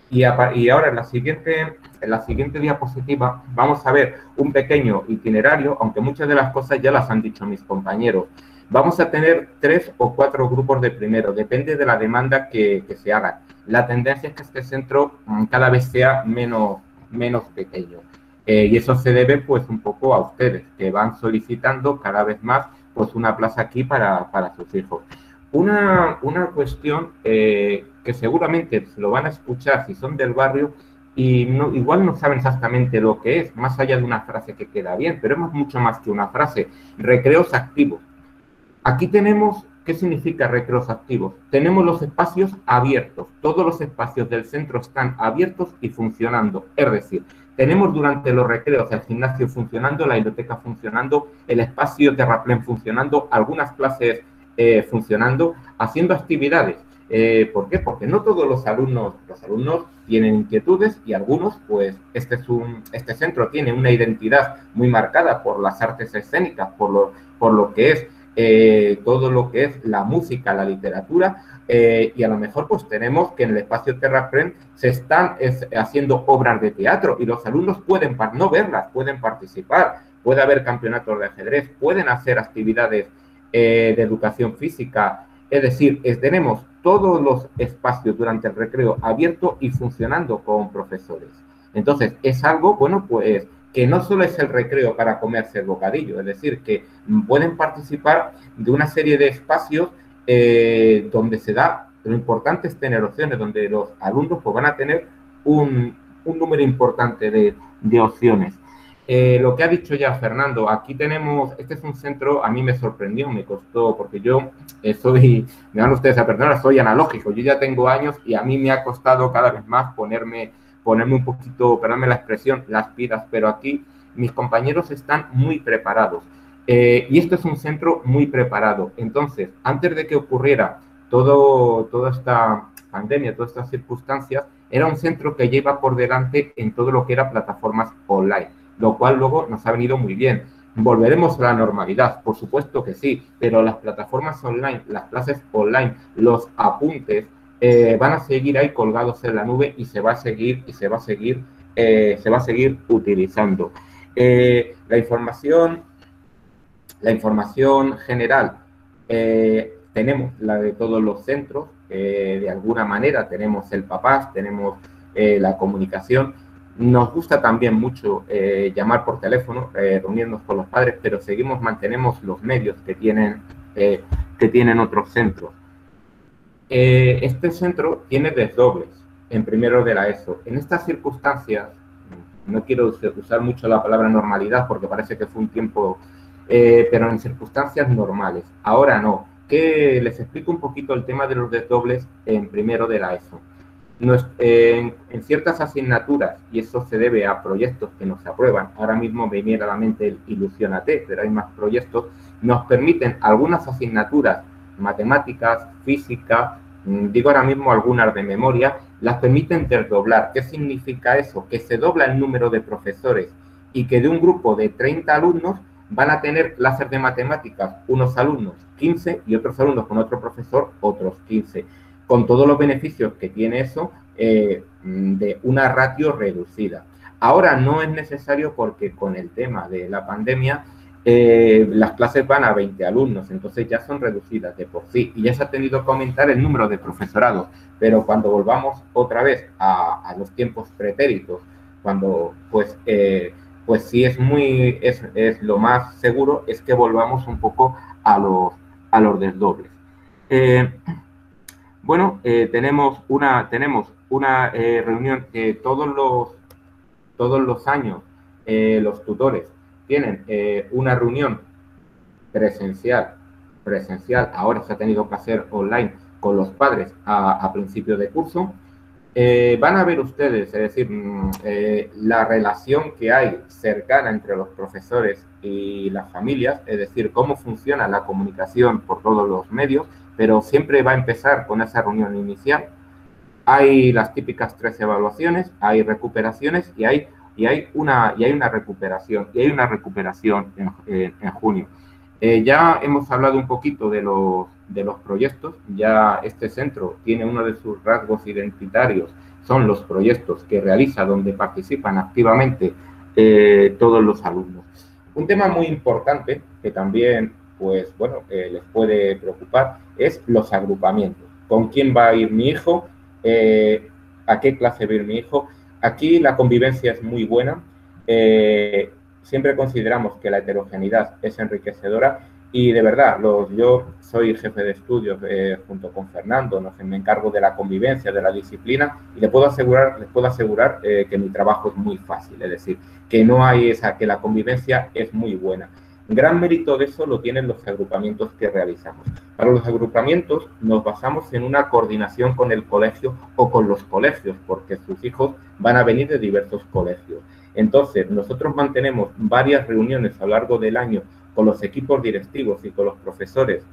Y, y ahora en la, siguiente, en la siguiente diapositiva vamos a ver un pequeño itinerario, aunque muchas de las cosas ya las han dicho mis compañeros. Vamos a tener tres o cuatro grupos de primero, depende de la demanda que, se haga. La tendencia es que este centro mm, cada vez sea menos, menos pequeño. Eh, y eso se debe pues un poco a ustedes, que van solicitando cada vez más pues una plaza aquí para, para sus hijos. Una, una cuestión eh, que seguramente se lo van a escuchar si son del barrio y no, igual no saben exactamente lo que es, más allá de una frase que queda bien, pero es mucho más que una frase. Recreos activos. Aquí tenemos, ¿qué significa recreos activos? Tenemos los espacios abiertos, todos los espacios del centro están abiertos y funcionando, es decir, tenemos durante los recreos el gimnasio funcionando, la biblioteca funcionando, el espacio terraplén funcionando, algunas clases eh, funcionando, haciendo actividades. Eh, ¿Por qué? Porque no todos los alumnos, los alumnos tienen inquietudes y algunos, pues, este, es un, este centro tiene una identidad muy marcada por las artes escénicas, por lo, por lo que es eh, todo lo que es la música, la literatura, eh, y a lo mejor pues tenemos que en el espacio Terraprem se están haciendo obras de teatro y los alumnos pueden no verlas, pueden participar, puede haber campeonatos de ajedrez, pueden hacer actividades de educación física, es decir, tenemos todos los espacios durante el recreo abierto y funcionando con profesores. Entonces, es algo, bueno, pues que no solo es el recreo para comerse el bocadillo, es decir, que pueden participar de una serie de espacios eh, donde se da Lo importante es tener opciones donde los alumnos pues, van a tener un, número importante de, opciones. Eh, lo que ha dicho ya Fernando, aquí tenemos, este es un centro, a mí me sorprendió, me costó, porque yo eh, soy, me dan ustedes a perdonar, soy analógico, yo ya tengo años y a mí me ha costado cada vez más ponerme, ponerme un poquito, perdóname la expresión, las pilas, pero aquí mis compañeros están muy preparados. Eh, y esto es un centro muy preparado. Entonces, antes de que ocurriera todo, toda esta pandemia, todas estas circunstancias, era un centro que lleva por delante en todo lo que era plataformas online, lo cual luego nos ha venido muy bien. ¿Volveremos a la normalidad? Por supuesto que sí, pero las plataformas online, las clases online, los apuntes, eh, van a seguir ahí colgados en la nube y se va a seguir y se va a seguir, eh, se va a seguir utilizando. la información la información general eh, tenemos la de todos los centros, eh, de alguna manera tenemos el papás, tenemos eh, la comunicación. Nos gusta también mucho llamar por teléfono, reunirnos con los padres, pero seguimos, mantenemos los medios que tienen, que tienen otros centros. este centro tiene desdobles en primero de la ESO. En estas circunstancias, no quiero usar mucho la palabra normalidad porque parece que fue un tiempo eh, pero en circunstancias normales. Ahora no. Que les explico un poquito el tema de los desdobles en primero de la ESO. En, ciertas asignaturas, y eso se debe a proyectos que nos aprueban, ahora mismo me viene a la mente el Ilusionate, pero hay más proyectos, nos permiten algunas asignaturas, matemáticas, física, mm, digo ahora mismo algunas de memoria, las permiten desdoblar. ¿Qué significa eso? Que se dobla el número de profesores y que de un grupo de 30 alumnos van a tener clases de matemáticas unos alumnos 15 y otros alumnos con otro profesor otros 15, con todos los beneficios que tiene eso eh, de una ratio reducida. Ahora no es necesario porque con el tema de la pandemia eh, las clases van a 20 alumnos, entonces ya son reducidas de por sí y ya se ha tenido que aumentar el número de profesorados, pero cuando volvamos otra vez a, los tiempos pretéritos, cuando pues... Eh, pues sí es muy, es, es, lo más seguro es que volvamos un poco a los, a los desdobles. Bueno, eh, tenemos una, tenemos una eh, reunión que todos los, todos los años los tutores tienen una reunión presencial, presencial, ahora se ha tenido que hacer online con los padres a, a principio de curso, eh, van a ver ustedes, es decir, mm, eh, la relación que hay cercana entre los profesores y las familias, es decir, cómo funciona la comunicación por todos los medios, pero siempre va a empezar con esa reunión inicial. Hay las típicas tres evaluaciones, hay recuperaciones y hay, y hay, una, y hay una recuperación, y hay una recuperación en junio. Eh, ya hemos hablado un poquito de los, de los proyectos, ya este centro tiene uno de sus rasgos identitarios, son los proyectos que realiza donde participan activamente eh, todos los alumnos. Un tema muy importante que también, pues bueno, eh, les puede preocupar es los agrupamientos. ¿Con quién va a ir mi hijo? ¿A qué clase va a ir mi hijo? Aquí la convivencia es muy buena siempre consideramos que la heterogeneidad es enriquecedora y de verdad, los, yo soy jefe de estudios eh, junto con Fernando, no me encargo de la convivencia, de la disciplina y les puedo asegurar, les puedo asegurar eh, que mi trabajo es muy fácil, es decir, que no hay esa, que la convivencia es muy buena. Gran mérito de eso lo tienen los agrupamientos que realizamos. Para los agrupamientos nos basamos en una coordinación con el colegio o con los colegios, porque sus hijos van a venir de diversos colegios. Entonces, nosotros mantenemos varias reuniones a lo largo del año con los equipos directivos y con los profesores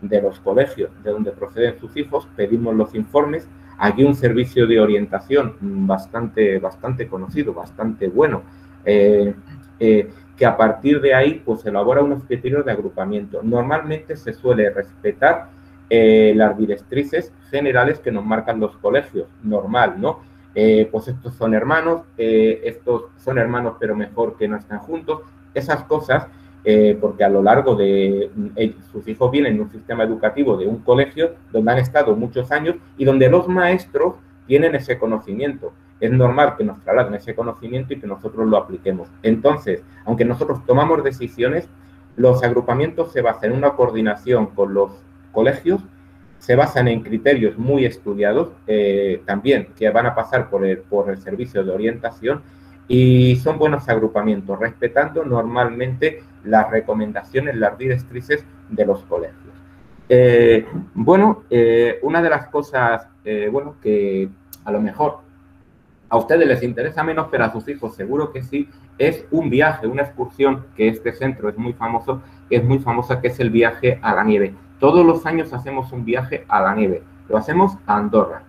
de los colegios de donde proceden sus hijos, pedimos los informes. Aquí un servicio de orientación bastante, bastante conocido, bastante bueno, eh, eh, que a partir de ahí pues elabora unos criterios de agrupamiento. Normalmente se suele respetar eh, las directrices generales que nos marcan los colegios, normal, ¿no? Eh, pues estos son hermanos, eh, estos son hermanos pero mejor que no están juntos, esas cosas, porque a lo largo de sus hijos vienen de un sistema educativo de un colegio donde han estado muchos años y donde los maestros tienen ese conocimiento. Es normal que nos trasladen ese conocimiento y que nosotros lo apliquemos. Entonces, aunque nosotros tomamos decisiones, los agrupamientos se basan en una coordinación con los colegios se basan en criterios muy estudiados, eh, también que van a pasar por el, por el servicio de orientación y son buenos agrupamientos, respetando normalmente las recomendaciones, las directrices de los colegios. Eh, bueno, eh, una de las cosas, bueno, que a lo mejor a ustedes les interesa menos, pero a sus hijos seguro que sí, es un viaje, una excursión, que este centro es muy famoso, es muy famosa, que es el viaje a la nieve. Todos los años hacemos un viaje a la nieve, lo hacemos a Andorra.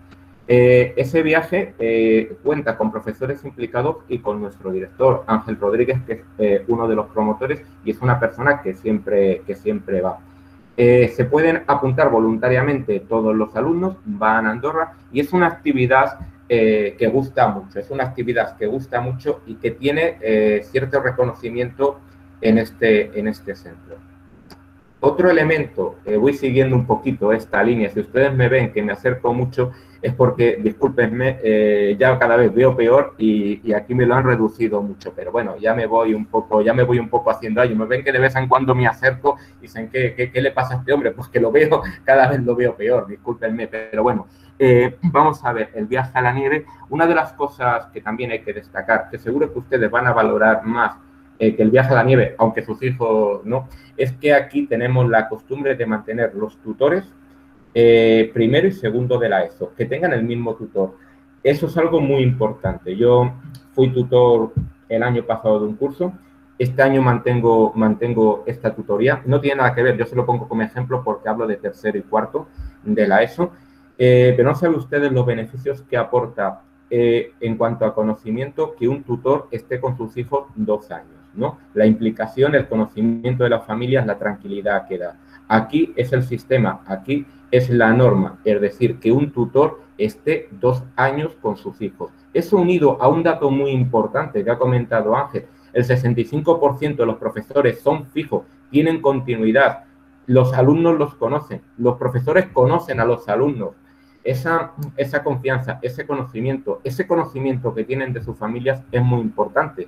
Eh, ese viaje eh, cuenta con profesores implicados y con nuestro director, Ángel Rodríguez, que es eh, uno de los promotores y es una persona que siempre, que siempre va. se pueden apuntar voluntariamente todos los alumnos, van a Andorra y es una actividad que gusta mucho, es una actividad que gusta mucho y que tiene cierto reconocimiento en este, en este centro. Otro elemento, eh, voy siguiendo un poquito esta línea, si ustedes me ven que me acerco mucho, es porque, discúlpenme, eh, ya cada vez veo peor y, aquí me lo han reducido mucho, pero bueno, ya me voy un poco, ya me voy un poco haciendo ahí, me ven que de vez en cuando me acerco y dicen, ¿qué, qué, le pasa a este hombre? Pues que lo veo, cada vez lo veo peor, discúlpenme, pero bueno, eh, vamos a ver, el viaje a la nieve, una de las cosas que también hay que destacar, que seguro que ustedes van a valorar más eh, que el viaje a la nieve, aunque sus hijos no, es que aquí tenemos la costumbre de mantener los tutores eh, primero y segundo de la ESO, que tengan el mismo tutor. Eso es algo muy importante. Yo fui tutor el año pasado de un curso, este año mantengo, mantengo esta tutoría. No tiene nada que ver, yo se lo pongo como ejemplo porque hablo de tercero y cuarto de la ESO, eh, pero no saben ustedes los beneficios que aporta en cuanto a conocimiento que un tutor esté con sus hijos dos años. La implicación, el conocimiento de las familias, la tranquilidad que da. Aquí es el sistema, aquí es la norma, es decir, que un tutor esté dos años con sus hijos. Eso unido a un dato muy importante que ha comentado Ángel, el 65% de los profesores son fijos, tienen continuidad, los alumnos los conocen, los profesores conocen a los alumnos. Esa, esa confianza, ese conocimiento, ese conocimiento que tienen de sus familias es muy importante.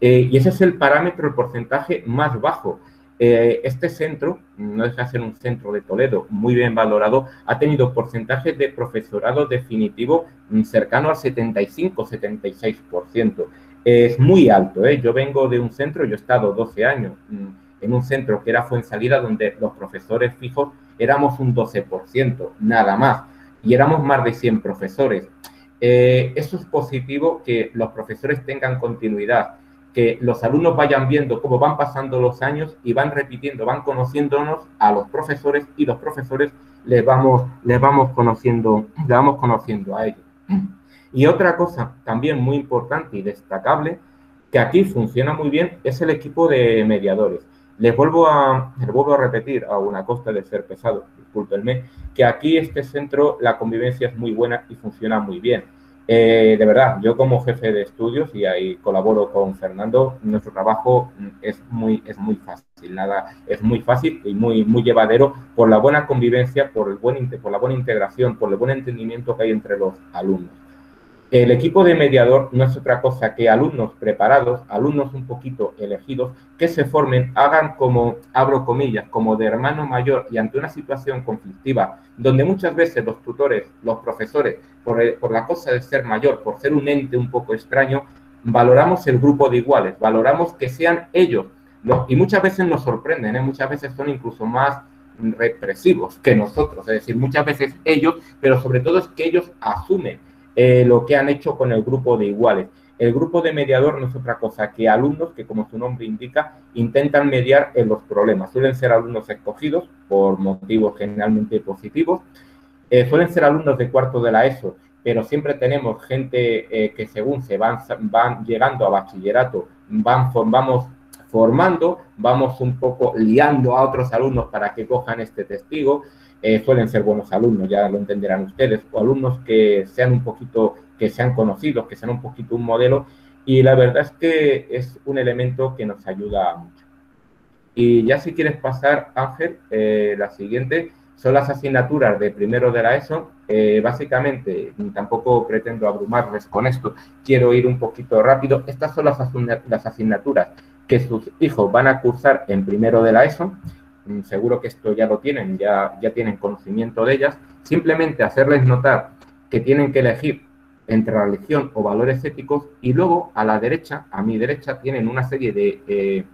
Eh, y ese es el parámetro, el porcentaje más bajo. Eh, este centro, no deja de ser un centro de Toledo muy bien valorado, ha tenido porcentajes de profesorado definitivo mm, cercano al 75-76%. Es muy alto. ¿eh? Yo vengo de un centro, yo he estado 12 años mm, en un centro que era Fuensalida, donde los profesores fijos éramos un 12%, nada más, y éramos más de 100 profesores. eso es positivo que los profesores tengan continuidad que los alumnos vayan viendo cómo van pasando los años y van repitiendo, van conociéndonos a los profesores y los profesores les vamos, les vamos conociendo, les vamos conociendo a ellos. Y otra cosa también muy importante y destacable, que aquí funciona muy bien, es el equipo de mediadores. Les vuelvo a, les vuelvo a repetir, a una costa de ser pesado, discúlpenme, que aquí este centro la convivencia es muy buena y funciona muy bien eh, de verdad, yo como jefe de estudios y ahí colaboro con Fernando, nuestro trabajo es muy, es muy fácil, nada, es muy fácil y muy, muy llevadero por la buena convivencia, por, el buen, por la buena integración, por el buen entendimiento que hay entre los alumnos. El equipo de mediador no es otra cosa que alumnos preparados, alumnos un poquito elegidos, que se formen, hagan como, abro comillas, como de hermano mayor y ante una situación conflictiva, donde muchas veces los tutores, los profesores, por, por la cosa de ser mayor, por ser un ente un poco extraño, valoramos el grupo de iguales, valoramos que sean ellos, y muchas veces nos sorprenden, ¿eh? muchas veces son incluso más represivos que nosotros, es decir, muchas veces ellos, pero sobre todo es que ellos asumen eh, lo que han hecho con el grupo de iguales. El grupo de mediador no es otra cosa que alumnos que, como su nombre indica, intentan mediar en los problemas. Suelen ser alumnos escogidos por motivos generalmente positivos. Eh, suelen ser alumnos de cuarto de la ESO, pero siempre tenemos gente eh, que según se van, van llegando a bachillerato, van, vamos formando, vamos un poco liando a otros alumnos para que cojan este testigo. Eh, suelen ser buenos alumnos, ya lo entenderán ustedes, o alumnos que sean un poquito, que sean conocidos, que sean un poquito un modelo, y la verdad es que es un elemento que nos ayuda mucho. Y ya si quieres pasar, Ángel, eh, la siguiente son las asignaturas de primero de la ESO. Eh, básicamente, tampoco pretendo abrumarles con esto, quiero ir un poquito rápido. Estas son las asignaturas que sus hijos van a cursar en primero de la ESO seguro que esto ya lo tienen, ya, ya tienen conocimiento de ellas, simplemente hacerles notar que tienen que elegir entre religión o valores éticos y luego a la derecha, a mi derecha, tienen una serie de, eh,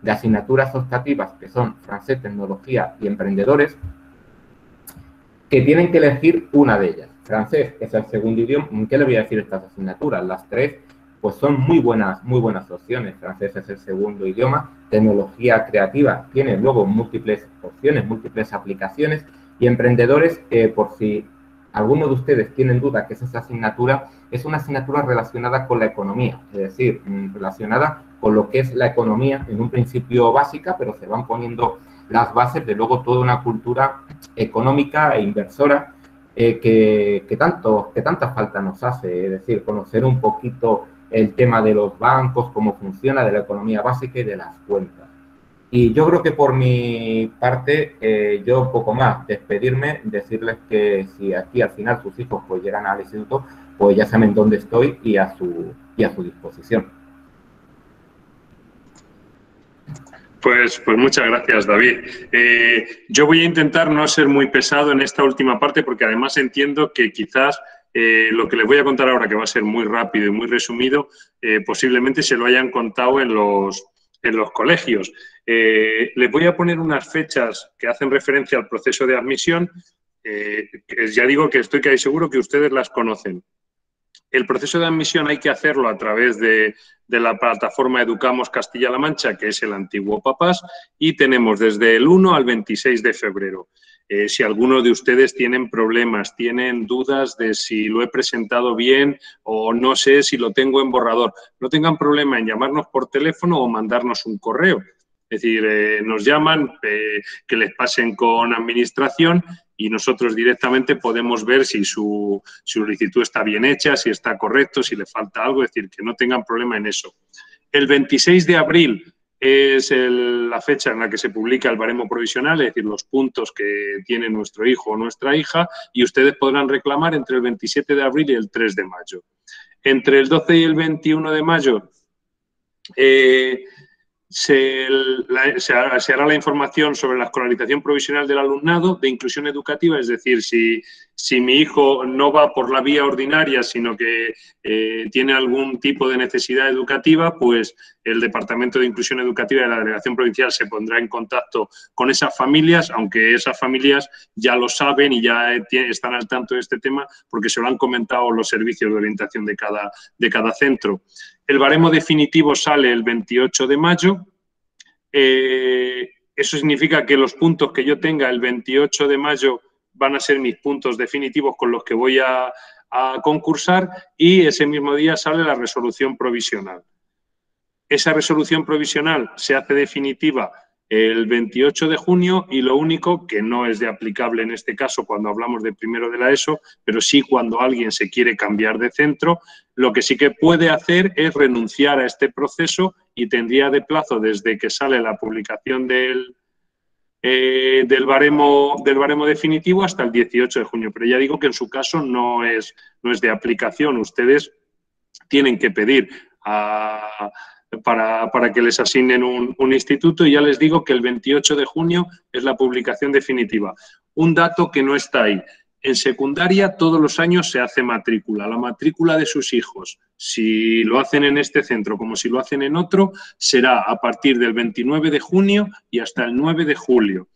de asignaturas optativas que son francés, tecnología y emprendedores, que tienen que elegir una de ellas. Francés es el segundo idioma. ¿Qué le voy a decir estas asignaturas? Las tres, pues son muy buenas, muy buenas opciones. Francés es el segundo idioma. Tecnología creativa tiene luego múltiples opciones, múltiples aplicaciones. Y emprendedores, eh, por si alguno de ustedes tienen duda que es esa asignatura, es una asignatura relacionada con la economía, es decir, mm, relacionada con lo que es la economía en un principio básica, pero se van poniendo las bases de luego toda una cultura económica e inversora eh, que, tanto, que tanta falta nos hace, es decir, conocer un poquito el tema de los bancos, cómo funciona, de la economía básica y de las cuentas. Y yo creo que por mi parte, eh, yo poco más, despedirme, decirles que si aquí al final sus hijos pues llegan al instituto, pues ya saben dónde estoy y a su, y a su disposición. Pues, pues muchas gracias, David. Eh, yo voy a intentar no ser muy pesado en esta última parte porque además entiendo que quizás eh, lo que les voy a contar ahora, que va a ser muy rápido y muy resumido, eh, posiblemente se lo hayan contado en los, en los colegios. les voy a poner unas fechas que hacen referencia al proceso de admisión. ya digo que estoy casi seguro que ustedes las conocen. El proceso de admisión hay que hacerlo a través de, la plataforma Educamos Castilla-La Mancha, que es el antiguo PAPAS, y tenemos desde el 1 al 26 de febrero. Eh, si alguno de ustedes tienen problemas, tienen dudas de si lo he presentado bien o no sé si lo tengo en borrador, no tengan problema en llamarnos por teléfono o mandarnos un correo. Es decir, eh, nos llaman, eh, que les pasen con administración y nosotros directamente podemos ver si su, solicitud está bien hecha, si está correcto, si le falta algo, es decir, que no tengan problema en eso. El 26 de abril es la fecha en la que se publica el baremo provisional, es decir, los puntos que tiene nuestro hijo o nuestra hija, y ustedes podrán reclamar entre el 27 de abril y el 3 de mayo. Entre el 12 y el 21 de mayo eh, se, hará la información sobre la escolarización provisional del alumnado de inclusión educativa, es decir, si, si mi hijo no va por la vía ordinaria, sino que eh, tiene algún tipo de necesidad educativa, pues el Departamento de Inclusión Educativa de la Delegación Provincial se pondrá en contacto con esas familias, aunque esas familias ya lo saben y ya están al tanto de este tema porque se lo han comentado los servicios de orientación de cada, de cada centro. El baremo definitivo sale el 28 de mayo. Eh, eso significa que los puntos que yo tenga el 28 de mayo van a ser mis puntos definitivos con los que voy a, a concursar y ese mismo día sale la resolución provisional. Esa resolución provisional se hace definitiva el 28 de junio y lo único que no es de aplicable en este caso cuando hablamos de primero de la ESO, pero sí cuando alguien se quiere cambiar de centro, lo que sí que puede hacer es renunciar a este proceso y tendría de plazo desde que sale la publicación del, eh, del, baremo, del baremo definitivo hasta el 18 de junio. Pero ya digo que en su caso no es, no es de aplicación. Ustedes tienen que pedir a para, que les asignen un, instituto y ya les digo que el 28 de junio es la publicación definitiva. Un dato que no está ahí. En secundaria todos los años se hace matrícula. La matrícula de sus hijos, si lo hacen en este centro como si lo hacen en otro, será a partir del 29 de junio y hasta el 9 de julio.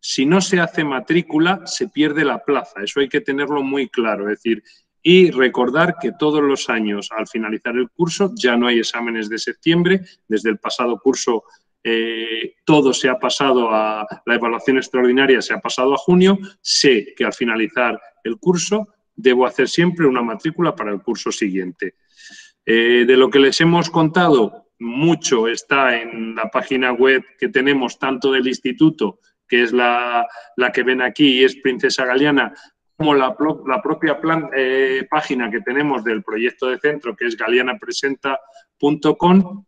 Si no se hace matrícula, se pierde la plaza. Eso hay que tenerlo muy claro. Es decir, y recordar que todos los años, al finalizar el curso, ya no hay exámenes de septiembre. Desde el pasado curso eh, todo se ha pasado a la evaluación extraordinaria, se ha pasado a junio. Sé que al finalizar el curso debo hacer siempre una matrícula para el curso siguiente. Eh, de lo que les hemos contado, mucho está en la página web que tenemos tanto del instituto, que es la, la que ven aquí y es Princesa Galeana, como la, propia eh, página que tenemos del proyecto de centro, que es galeanapresenta.com.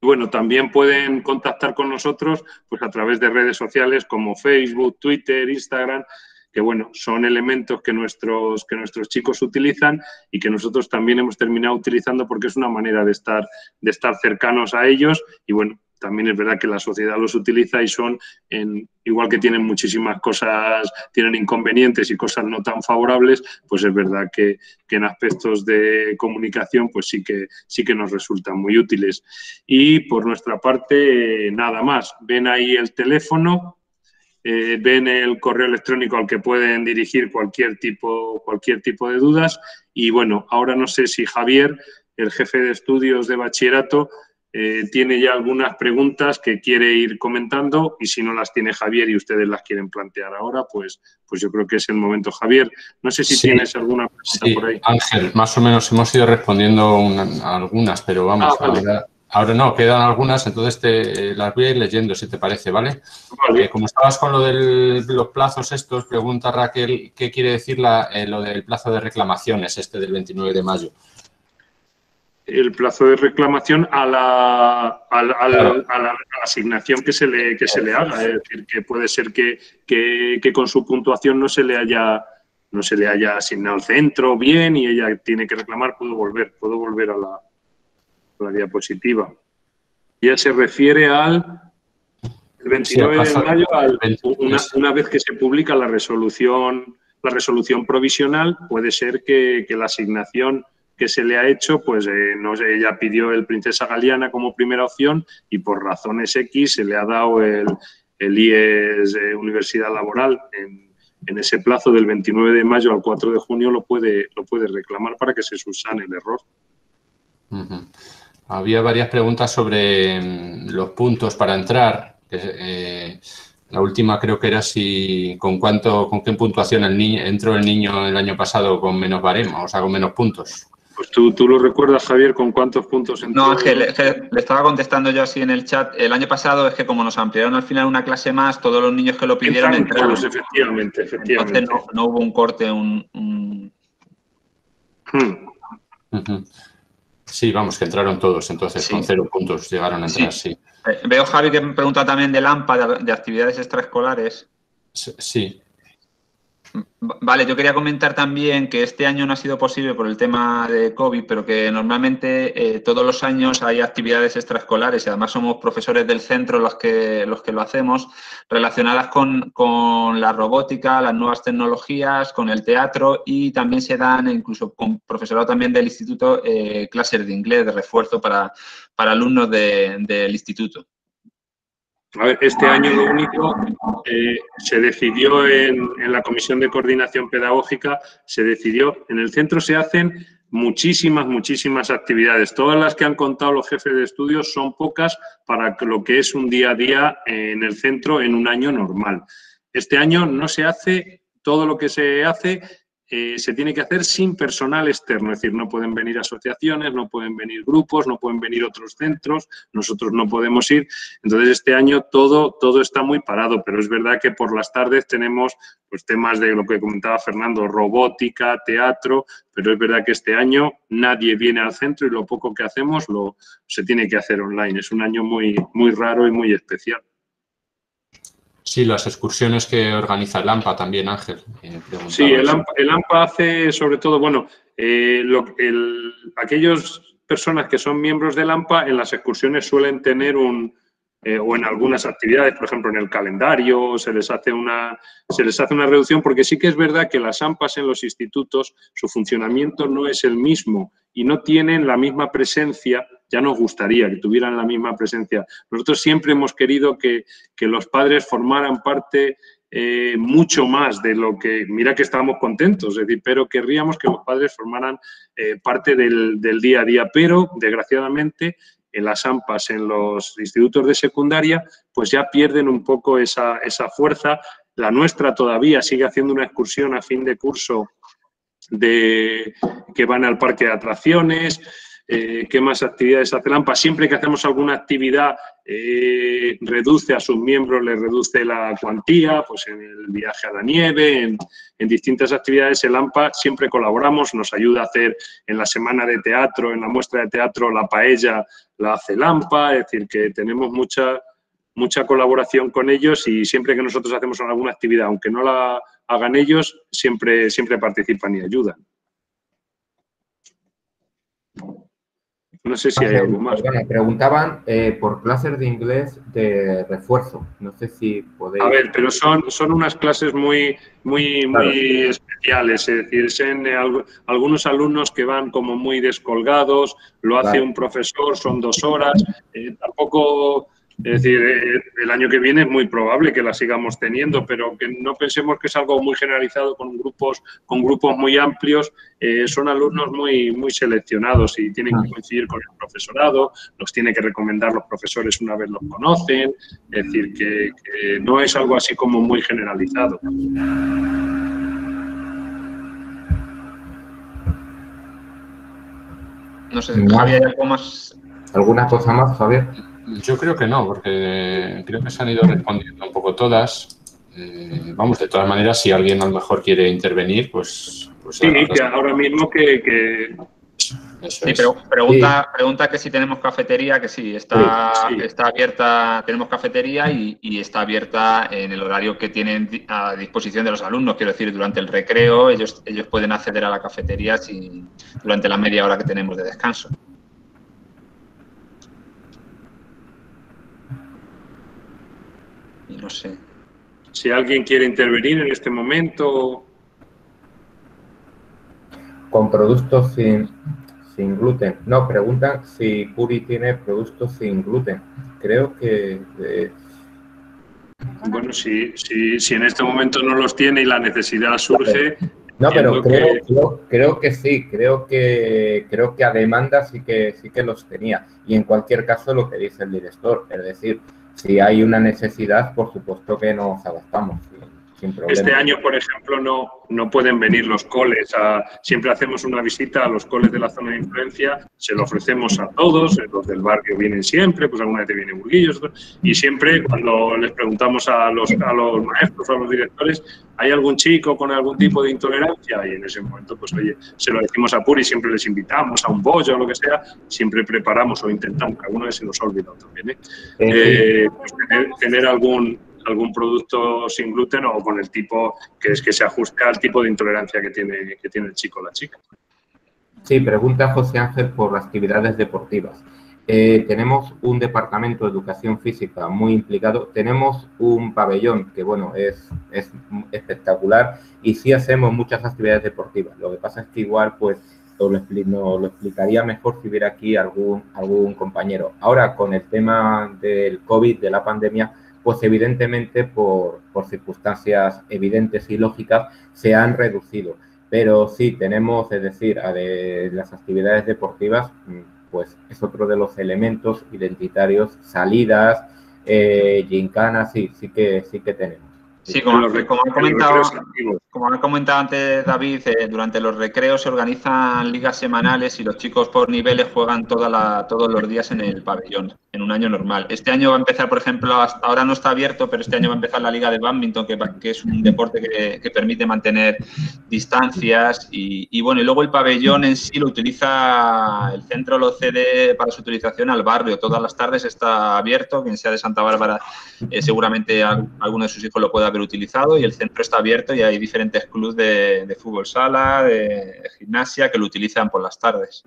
Bueno, también pueden contactar con nosotros pues, a través de redes sociales como Facebook, Twitter, Instagram, que bueno, son elementos que nuestros, que nuestros chicos utilizan y que nosotros también hemos terminado utilizando porque es una manera de estar, de estar cercanos a ellos. Y bueno, también es verdad que la sociedad los utiliza y son, en, igual que tienen muchísimas cosas, tienen inconvenientes y cosas no tan favorables, pues es verdad que, en aspectos de comunicación pues sí que, sí que nos resultan muy útiles. Y por nuestra parte, nada más. Ven ahí el teléfono, eh, ven el correo electrónico al que pueden dirigir cualquier tipo, cualquier tipo de dudas. Y bueno, ahora no sé si Javier, el jefe de estudios de bachillerato, eh, tiene ya algunas preguntas que quiere ir comentando y si no las tiene Javier y ustedes las quieren plantear ahora, pues, pues yo creo que es el momento. Javier, no sé si tienes alguna pregunta por ahí. Ángel, más o menos hemos ido respondiendo algunas, pero vamos, ah, ahora, no, quedan algunas, entonces te las voy a ir leyendo si te parece, ¿vale? Eh, como estabas con lo de los plazos estos, pregunta Raquel, ¿qué quiere decir la, eh, lo del plazo de reclamaciones este del 29 de mayo? El plazo de reclamación a la, a la, asignación que se le, que se le haga. Es decir, que puede ser que, que, con su puntuación no se le haya no se le haya asignado el centro bien y ella tiene que reclamar, puedo volver, puedo volver a la, la diapositiva. Ya se refiere al 29 de mayo, una, una, vez que se publica la resolución, la resolución provisional, puede ser que, que la asignación que se le ha hecho, pues eh, no, ella pidió el Princesa Galeana como primera opción y por razones X se le ha dado el, el IES eh, Universidad Laboral. En, ese plazo del 29 de mayo al 4 de junio lo puede, lo puede reclamar para que se subsane el error. Había varias preguntas sobre mm, los puntos para entrar. Eh, la última creo que era si con cuánto, con qué puntuación el niño, entró el niño el año pasado con menos baremo, o sea, con menos puntos. Pues tú, tú lo recuerdas, Javier, con cuántos puntos entró. No, Ángel, le estaba contestando yo así en el chat. El año pasado es que como nos ampliaron al final una clase más, todos los niños que lo pidieron entraron. Todos, efectivamente, efectivamente. Entonces no, hubo un corte, un... Hmm. Sí, vamos, que entraron todos, entonces con cero puntos llegaron a entrar, sí. Eh, veo, Javi, que me pregunta también de AMPA, de actividades extraescolares. Sí. Vale, yo quería comentar también que este año no ha sido posible por el tema de COVID, pero que normalmente eh, todos los años hay actividades extraescolares y además somos profesores del centro los que, los que lo hacemos, relacionadas con, la robótica, las nuevas tecnologías, con el teatro y también se dan, incluso con profesorado también del instituto, eh, clases de inglés de refuerzo para, alumnos del instituto. A ver, este año lo único, eh, se decidió en, la Comisión de Coordinación Pedagógica, se decidió, en el centro se hacen muchísimas, muchísimas actividades. Todas las que han contado los jefes de estudios son pocas para lo que es un día a día en el centro en un año normal. Este año no se hace todo lo que se hace eh, se tiene que hacer sin personal externo, es decir, no pueden venir asociaciones, no pueden venir grupos, no pueden venir otros centros, nosotros no podemos ir. Entonces, este año todo, todo está muy parado, pero es verdad que por las tardes tenemos pues, temas de lo que comentaba Fernando, robótica, teatro, pero es verdad que este año nadie viene al centro y lo poco que hacemos lo, se tiene que hacer online. Es un año muy, muy raro y muy especial. Sí, las excursiones que organiza el AMPA también, Ángel. Eh, sí, el AMPA, hace sobre todo, bueno, eh, aquellas personas que son miembros del AMPA en las excursiones suelen tener un, eh, o en algunas actividades, por ejemplo, en el calendario, se les, hace una, se les hace una reducción, porque sí que es verdad que las AMPAs en los institutos, su funcionamiento no es el mismo y no tienen la misma presencia ya nos gustaría que tuvieran la misma presencia. Nosotros siempre hemos querido que, los padres formaran parte eh, mucho más de lo que, mira que estábamos contentos, es decir, pero querríamos que los padres formaran eh, parte del, día a día, pero desgraciadamente en las AMPAs, en los institutos de secundaria, pues ya pierden un poco esa, esa fuerza. La nuestra todavía sigue haciendo una excursión a fin de curso de que van al parque de atracciones, eh, qué más actividades hace Lampa. Siempre que hacemos alguna actividad, eh, reduce a sus miembros, le reduce la cuantía, pues en el viaje a la nieve, en, distintas actividades, el AMPA siempre colaboramos, nos ayuda a hacer en la semana de teatro, en la muestra de teatro, la paella la hace el AMPA, es decir, que tenemos mucha, mucha colaboración con ellos y siempre que nosotros hacemos alguna actividad, aunque no la hagan ellos, siempre, siempre participan y ayudan. No sé si hay algo más. Bueno, preguntaban eh, por clases de inglés de refuerzo. No sé si podéis... A ver, pero son, son unas clases muy, muy, muy especiales. Es decir, son eh, algunos alumnos que van como muy descolgados, lo hace un profesor, son dos horas. Eh, tampoco es decir, eh, el año que viene es muy probable que la sigamos teniendo, pero que no pensemos que es algo muy generalizado con grupos, con grupos muy amplios. Eh, son alumnos muy, muy seleccionados y tienen que coincidir con el profesorado, los tiene que recomendar los profesores una vez los conocen. Es decir, que, no es algo así como muy generalizado. No sé, Javier, ¿algo más? ¿Alguna cosa más, Javier? Yo creo que no, porque creo que se han ido respondiendo un poco todas. Eh, vamos, de todas maneras, si alguien a lo mejor quiere intervenir, pues... pues sí, que ahora mismo que... sí, pero pregunta, pregunta que si tenemos cafetería, que sí, está, está abierta, tenemos cafetería y, está abierta en el horario que tienen a disposición de los alumnos, quiero decir, durante el recreo ellos, ellos pueden acceder a la cafetería durante la media hora que tenemos de descanso. No sé. Si alguien quiere intervenir en este momento. Con productos sin, sin gluten. No, preguntan si Puri tiene productos sin gluten. Creo que... Eh, bueno, si, si, si en este momento no los tiene y la necesidad surge, no, pero creo, creo, que sí, creo que creo que a demanda sí que sí que los tenía. Y en cualquier caso lo que dice el director, es decir, si hay una necesidad, por supuesto que nos adaptamos. Este año, por ejemplo, no, no pueden venir los coles. siempre hacemos una visita a los coles de la zona de influencia, se lo ofrecemos a todos, eh, los del barrio vienen siempre, pues alguna vez te vienen burguillos, y siempre cuando les preguntamos a los, a los maestros o a los directores, ¿hay algún chico con algún tipo de intolerancia? Y en ese momento, pues oye, se lo decimos a Puri, siempre les invitamos a un bollo o lo que sea, siempre preparamos o intentamos, que alguna vez se nos ha olvidado también, ¿eh? Eh, pues tener algún algún producto sin gluten o con el tipo que es que se ajuste al tipo de intolerancia que tiene, que tiene el chico o la chica. Sí, pregunta José Ángel por las actividades deportivas. Eh, tenemos un departamento de educación física muy implicado, tenemos un pabellón que, bueno, es, es espectacular y sí hacemos muchas actividades deportivas. Lo que pasa es que igual, pues, lo, lo explicaría mejor si hubiera aquí algún, algún compañero. Ahora, con el tema del COVID, de la pandemia, pues evidentemente por, circunstancias evidentes y lógicas se han reducido. Pero sí, tenemos, es decir, a de las actividades deportivas, mm, pues es otro de los elementos identitarios, salidas, eh, gincanas, sí, sí que, sí que tenemos. Sí, como, como, ha comentado, como ha comentado antes David, eh, durante los recreos se organizan ligas semanales y los chicos por niveles juegan toda la, todos los días en el pabellón, en un año normal. Este año va a empezar, por ejemplo, hasta ahora no está abierto, pero este año va a empezar la liga de badminton, que, es un deporte que, permite mantener distancias. Y, bueno, y luego el pabellón en sí lo utiliza, el centro lo cede para su utilización al barrio. Todas las tardes está abierto, quien sea de Santa Bárbara, eh, seguramente alguno de sus hijos lo pueda utilizado y el centro está abierto y hay diferentes clubes de, fútbol sala, de gimnasia que lo utilizan por las tardes.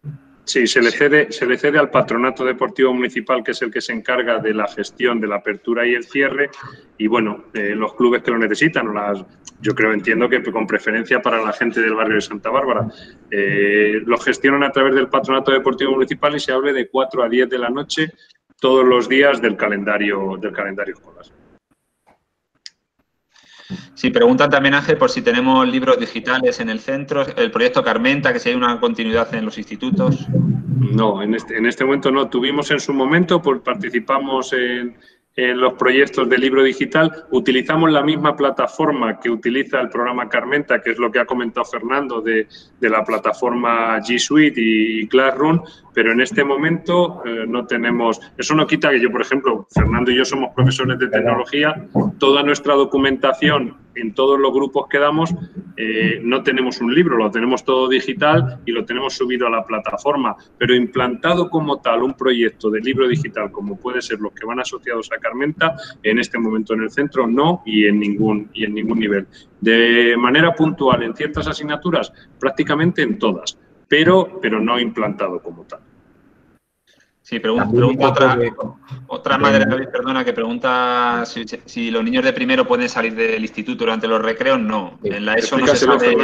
Sí, se le, cede, se le cede al Patronato Deportivo Municipal, que es el que se encarga de la gestión de la apertura y el cierre, y bueno, eh, los clubes que lo necesitan, las, yo creo, entiendo que con preferencia para la gente del barrio de Santa Bárbara, eh, lo gestionan a través del Patronato Deportivo Municipal y se hable de 4 a 10 de la noche todos los días del calendario, del calendario escolar. Sí, preguntan también, Ángel, por si tenemos libros digitales en el centro, el proyecto Carmenta, que si hay una continuidad en los institutos. No, en este, en este momento no. Tuvimos en su momento, pues participamos en, en los proyectos de libro digital, utilizamos la misma plataforma que utiliza el programa Carmenta, que es lo que ha comentado Fernando de, de la plataforma G Suite y Classroom, pero en este momento eh, no tenemos, eso no quita que yo, por ejemplo, Fernando y yo somos profesores de tecnología, toda nuestra documentación en todos los grupos que damos eh, no tenemos un libro, lo tenemos todo digital y lo tenemos subido a la plataforma, pero implantado como tal un proyecto de libro digital como puede ser los que van asociados a Carmenta, en este momento en el centro no y en ningún, y en ningún nivel. De manera puntual en ciertas asignaturas, prácticamente en todas pero, pero no implantado como tal. Sí, pregunta, otra, otra madre, perdona, que pregunta si, los niños de primero pueden salir del instituto durante los recreos. No, en la ESO no se sale,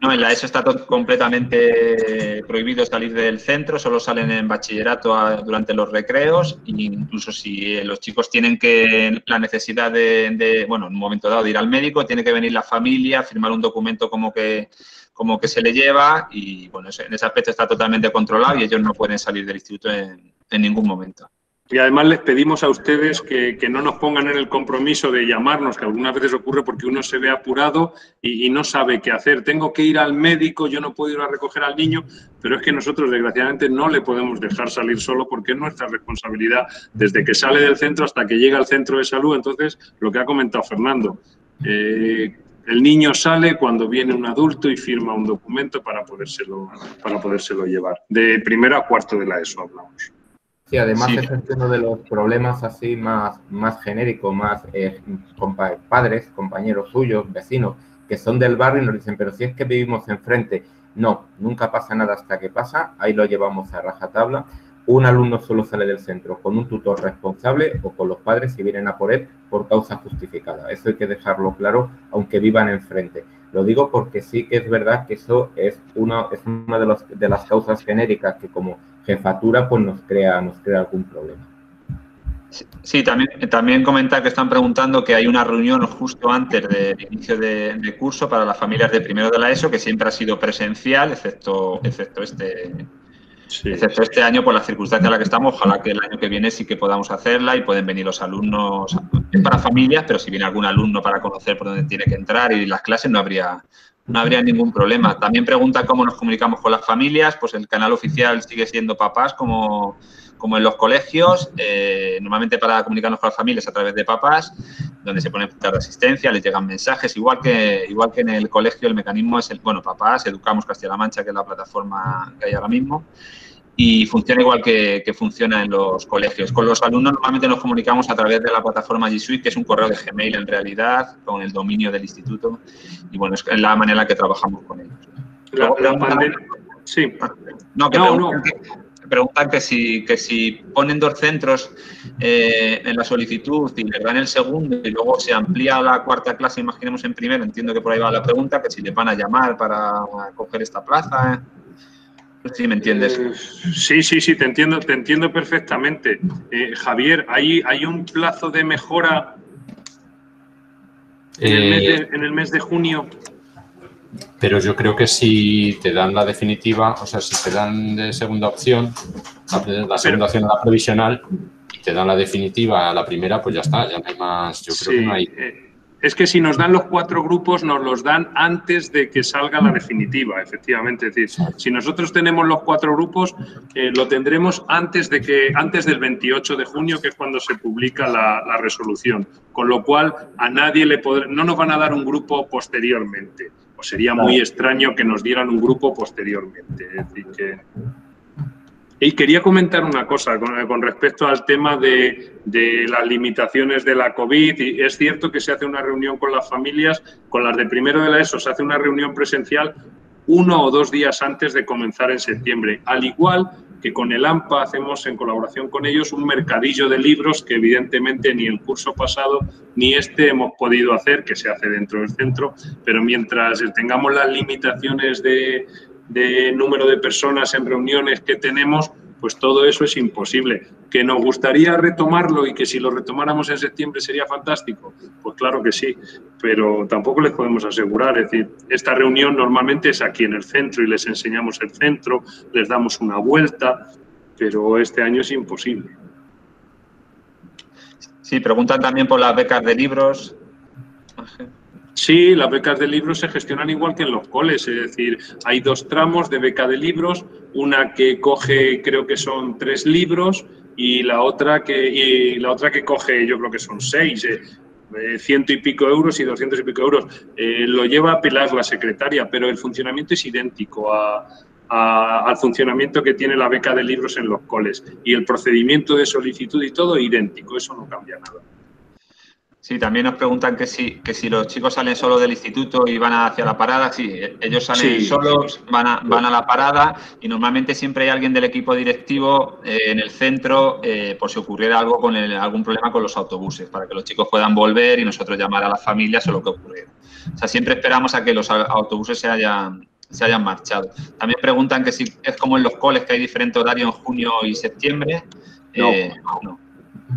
No, en la ESO está completamente prohibido salir del centro, solo salen en bachillerato durante los recreos, e incluso si los chicos tienen que la necesidad de, de, bueno, en un momento dado de ir al médico, tiene que venir la familia, firmar un documento como que como que se le lleva y bueno, en ese aspecto está totalmente controlado y ellos no pueden salir del instituto en, ningún momento. Y además les pedimos a ustedes que, no nos pongan en el compromiso de llamarnos, que algunas veces ocurre porque uno se ve apurado y, no sabe qué hacer. Tengo que ir al médico, yo no puedo ir a recoger al niño, pero es que nosotros desgraciadamente no le podemos dejar salir solo porque es nuestra responsabilidad desde que sale del centro hasta que llega al centro de salud. Entonces, lo que ha comentado Fernando, eh, el niño sale cuando viene un adulto y firma un documento para podérselo, para podérselo llevar. De primero a cuarto de la ESO hablamos. Sí, además es uno de los problemas así más, más genéricos, más eh, padres, compañeros suyos, vecinos, que son del barrio y nos dicen, pero si es que vivimos enfrente. No, nunca pasa nada hasta que pasa, ahí lo llevamos a rajatabla un alumno solo sale del centro con un tutor responsable o con los padres si vienen a por él por causa justificada. Eso hay que dejarlo claro, aunque vivan enfrente. Lo digo porque sí que es verdad que eso es una, de, las causas genéricas que como jefatura pues nos crea, algún problema. Sí, también, comentar que están preguntando que hay una reunión justo antes del inicio de, curso para las familias de primero de la ESO, que siempre ha sido presencial, excepto este, Excepto este año, por las circunstancias en las que estamos, ojalá que el año que viene sí que podamos hacerla y pueden venir los alumnos, es para familias, pero si viene algún alumno para conocer por dónde tiene que entrar y las clases no habría, no habría ningún problema. También pregunta cómo nos comunicamos con las familias, pues el canal oficial sigue siendo papás como, como en los colegios, eh, normalmente para comunicarnos con las familias a través de papás, donde se pone puntos de asistencia, les llegan mensajes, igual que, igual que en el colegio el mecanismo es el, bueno, papás, Educamos Castilla-La Mancha, que es la plataforma que hay ahora mismo, y funciona igual que, funciona en los colegios. Con los alumnos normalmente nos comunicamos a través de la plataforma G Suite, que es un correo de Gmail en realidad, con el dominio del instituto, y bueno, es la manera en la que trabajamos con ellos. sí. No, que no, no preguntan que si, que si ponen dos centros eh, en la solicitud y le dan el segundo y luego se amplía la cuarta clase, imaginemos en primero, entiendo que por ahí va la pregunta, que si le van a llamar para coger esta plaza. ¿Sí me entiendes? Eh, sí, sí, sí, te entiendo, te entiendo perfectamente. Eh, Javier, ¿hay, ¿hay un plazo de mejora en el mes de junio? Pero yo creo que si te dan la definitiva, o sea, si te dan de segunda opción, la, segunda opción a la provisional, y te dan la definitiva a la primera, pues ya está, ya no hay más, yo creo que no hay... Eh, es que si nos dan los cuatro grupos, nos los dan antes de que salga la definitiva, efectivamente. Es decir, si nosotros tenemos los cuatro grupos, eh, lo tendremos antes, de que, antes del 28 de junio, que es cuando se publica la, resolución. Con lo cual, a nadie le podrá, no nos van a dar un grupo posteriormente. O sería muy extraño que nos dieran un grupo posteriormente. Y quería comentar una cosa con, respecto al tema de, las limitaciones de la COVID. Y es cierto que se hace una reunión con las familias, con las de primero de la ESO, se hace una reunión presencial uno o dos días antes de comenzar en septiembre. Al igual que con el AMPA hacemos en colaboración con ellos un mercadillo de libros que evidentemente ni el curso pasado ni este hemos podido hacer, que se hace dentro del centro, pero mientras tengamos las limitaciones de, de número de personas en reuniones que tenemos, pues todo eso es imposible. ¿Que nos gustaría retomarlo y que si lo retomáramos en septiembre sería fantástico? Pues claro que sí, pero tampoco les podemos asegurar. Es decir, esta reunión normalmente es aquí en el centro y les enseñamos el centro, les damos una vuelta, pero este año es imposible. Sí, preguntan también por las becas de libros. Sí, las becas de libros se gestionan igual que en los coles, es decir, hay dos tramos de beca de libros, una que coge, creo que son tres libros, y la otra que, y la otra que coge, yo creo que son seis, eh, eh, ciento y pico euros y doscientos y pico euros. Eh, lo lleva Pilar, la secretaria, pero el funcionamiento es idéntico al funcionamiento que tiene la beca de libros en los coles. Y el procedimiento de solicitud y todo idéntico, eso no cambia nada. Sí, también nos preguntan que si, que si los chicos salen solo del instituto y van hacia la parada. Sí, ellos salen solos, van a, van a la parada y normalmente siempre hay alguien del equipo directivo eh, en el centro eh, por si ocurriera algo con algún problema con los autobuses, para que los chicos puedan volver y nosotros llamar a las familias o lo que ocurriera. O sea, siempre esperamos a que los autobuses se hayan, se hayan marchado. También preguntan que si es como en los coles, que hay diferente horario en junio y septiembre. no. Eh, no,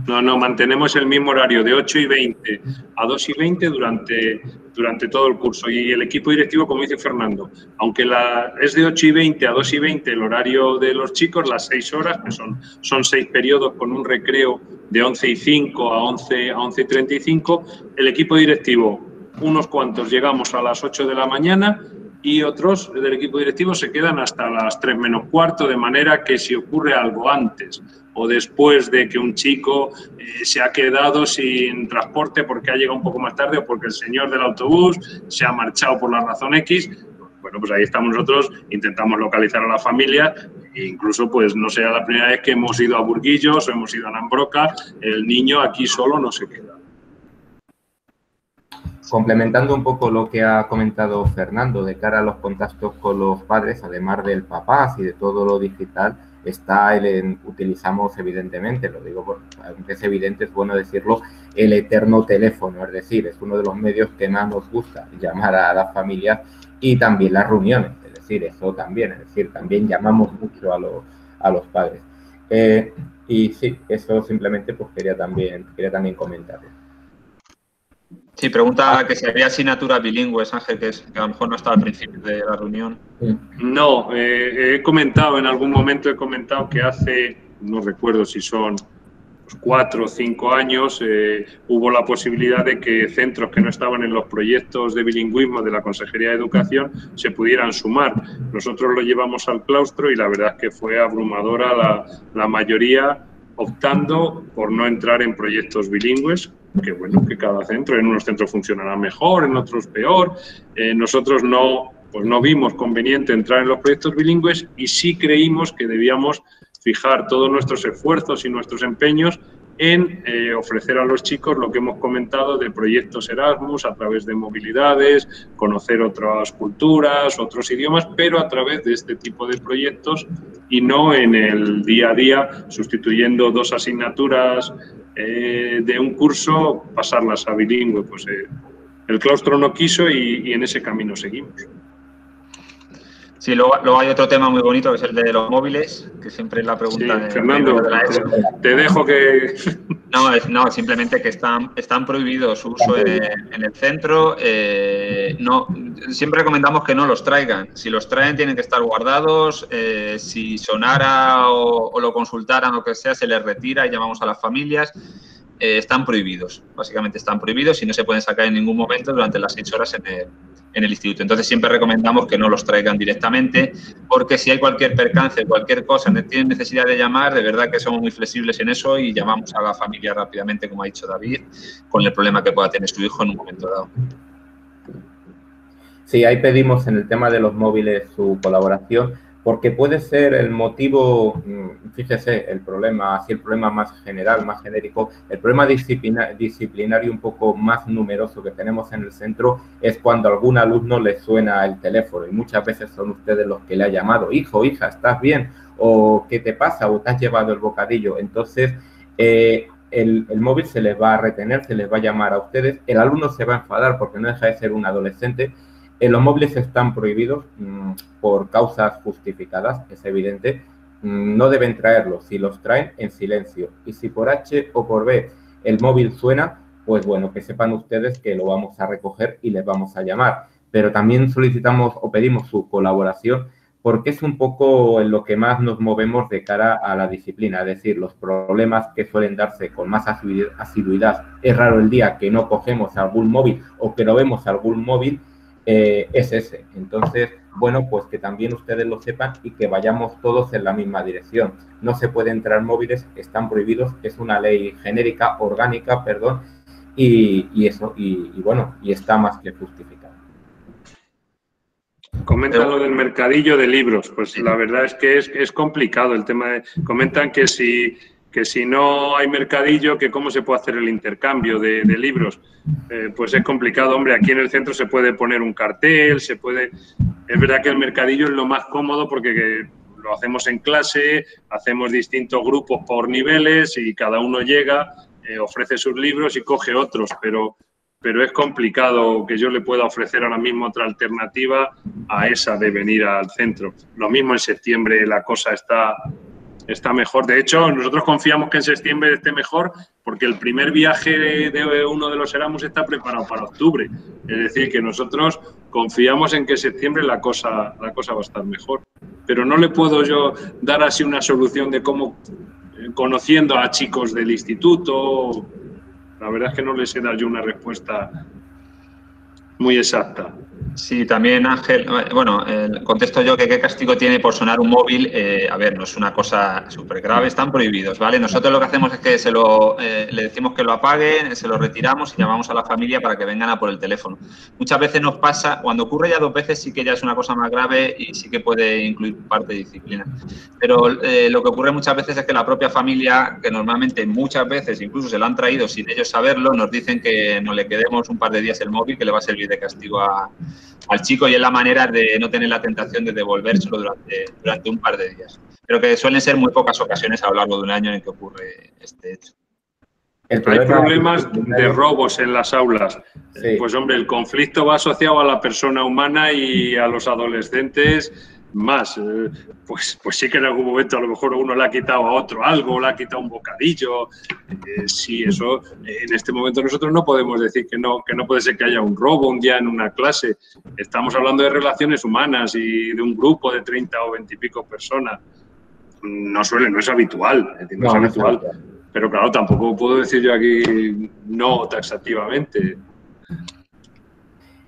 no, mantenemos el mismo horario de 8 y 20 a 2 y 20 durante, durante todo el curso. Y el equipo directivo, como dice Fernando, aunque la, es de 8 y 20 a 2 y 20 el horario de los chicos, las 6 horas, que son, son 6 periodos con un recreo de 11 y 5 a 11, a 11 y 35, el equipo directivo, unos cuantos llegamos a las 8 de la mañana y otros del equipo directivo se quedan hasta las 3 menos cuarto, de manera que si ocurre algo antes o después de que un chico eh, se ha quedado sin transporte porque ha llegado un poco más tarde o porque el señor del autobús se ha marchado por la razón X, bueno, pues ahí estamos nosotros, intentamos localizar a la familia e incluso pues no sea la primera vez que hemos ido a Burguillos o hemos ido a Nambroca, el niño aquí solo no se queda. Complementando un poco lo que ha comentado Fernando de cara a los contactos con los padres, además del papá y de todo lo digital, está el, utilizamos evidentemente, lo digo porque es evidente, es bueno decirlo, el eterno teléfono, es decir, es uno de los medios que más nos gusta llamar a las familias y también las reuniones, es decir, eso también, es decir, también llamamos mucho a, los, a los padres. Eh, y sí, eso simplemente pues quería también, quería también comentarlo. Sí, pregunta que si había asignaturas bilingües, Ángel, que, a lo mejor no estaba al principio de la reunión. No, eh, he comentado, en algún momento he comentado que hace, no recuerdo si son cuatro o cinco años, eh, hubo la posibilidad de que centros que no estaban en los proyectos de bilingüismo de la Consejería de Educación se pudieran sumar. Nosotros lo llevamos al claustro y la verdad es que fue abrumadora la, la mayoría optando por no entrar en proyectos bilingües, que bueno, que cada centro, en unos centros funcionará mejor, en otros peor. Eh, nosotros no, pues no vimos conveniente entrar en los proyectos bilingües y sí creímos que debíamos fijar todos nuestros esfuerzos y nuestros empeños en eh, ofrecer a los chicos lo que hemos comentado de proyectos Erasmus a través de movilidades, conocer otras culturas, otros idiomas, pero a través de este tipo de proyectos y no en el día a día sustituyendo dos asignaturas eh, de un curso, pasarlas a bilingüe. Pues eh, el claustro no quiso y en ese camino seguimos. Sí, luego, hay otro tema muy bonito que es el de los móviles, que siempre es la pregunta de, Fernando, te dejo que... No, no, simplemente que están, están prohibidos su uso en, el centro. Eh, no, siempre recomendamos que no los traigan. Si los traen tienen que estar guardados. Eh, si sonara o, lo consultaran o lo que sea, se les retira y llamamos a las familias. Eh, están prohibidos, básicamente están prohibidos y no se pueden sacar en ningún momento durante las seis horas en el, en el instituto. Entonces siempre recomendamos que no los traigan directamente, porque si hay cualquier percance, cualquier cosa, tienen necesidad de llamar, de verdad que somos muy flexibles en eso y llamamos a la familia rápidamente, como ha dicho David, con el problema que pueda tener su hijo en un momento dado. Sí, ahí pedimos en el tema de los móviles su colaboración porque puede ser el motivo, mm, fíjese, el problema, así el problema más general, más genérico, el problema disciplinario un poco más numeroso que tenemos en el centro es cuando a algún alumno le suena el teléfono y muchas veces son ustedes los que le ha llamado, hijo, hija, ¿estás bien? ¿O qué te pasa? ¿O te has llevado el bocadillo? Entonces, eh, el, el, móvil se les va a retener, se les va a llamar a ustedes, el alumno se va a enfadar porque no deja de ser un adolescente los móviles están prohibidos mm, por causas justificadas, es evidente. Mm, no deben traerlos. Si los traen, en silencio. Y si por H o por B el móvil suena, pues bueno, que sepan ustedes que lo vamos a recoger y les vamos a llamar. Pero también solicitamos o pedimos su colaboración porque es un poco en lo que más nos movemos de cara a la disciplina, es decir, los problemas que suelen darse con más asiduidad. Es raro el día que no cogemos algún móvil o que no vemos algún móvil eh, es ese. Entonces, bueno, pues que también ustedes lo sepan y que vayamos todos en la misma dirección. No se puede entrar móviles, están prohibidos, es una ley genérica, orgánica, perdón, y, eso, y, bueno, y está más que justificado. Comentan lo del mercadillo de libros. Pues la verdad es que es, es complicado el tema. De, comentan que si que si no hay mercadillo, que cómo se puede hacer el intercambio de, libros. Eh, pues es complicado, hombre, aquí en el centro se puede poner un cartel, se puede... Es verdad que el mercadillo es lo más cómodo porque lo hacemos en clase, hacemos distintos grupos por niveles y cada uno llega, eh, ofrece sus libros y coge otros, pero, pero es complicado que yo le pueda ofrecer ahora mismo otra alternativa a esa de venir al centro. Lo mismo en septiembre la cosa está está mejor. De hecho, nosotros confiamos que en septiembre esté mejor porque el primer viaje de uno de los Erasmus está preparado para octubre. Es decir, que nosotros confiamos en que en septiembre la cosa, la cosa va a estar mejor. Pero no le puedo yo dar así una solución de cómo, eh, conociendo a chicos del instituto, la verdad es que no les he dado yo una respuesta muy exacta. Sí, también Ángel, bueno, contesto yo que qué castigo tiene por sonar un móvil. Eh, a ver, no es una cosa súper grave, están prohibidos, ¿vale? Nosotros lo que hacemos es que se lo, eh, le decimos que lo apague, se lo retiramos y llamamos a la familia para que vengan a por el teléfono. Muchas veces nos pasa, cuando ocurre ya dos veces sí que ya es una cosa más grave y sí que puede incluir parte de disciplina. Pero eh, lo que ocurre muchas veces es que la propia familia, que normalmente muchas veces incluso se lo han traído sin ellos saberlo, nos dicen que no le quedemos un par de días el móvil que le va a servir de castigo a al chico y es la manera de no tener la tentación de devolvérselo durante, durante un par de días. Pero que suelen ser muy pocas ocasiones a lo largo de un año en que ocurre este hecho. Hay problemas de robos en las aulas. Pues hombre, el conflicto va asociado a la persona humana y a los adolescentes más. Eh, pues, pues sí que en algún momento a lo mejor uno le ha quitado a otro algo, le ha quitado un bocadillo. Eh, sí, eso en este momento nosotros no podemos decir que no, que no puede ser que haya un robo un día en una clase. Estamos hablando de relaciones humanas y de un grupo de 30 o 20 y pico personas. No suele, no es habitual, no, es habitual. Pero claro, tampoco puedo decir yo aquí no taxativamente.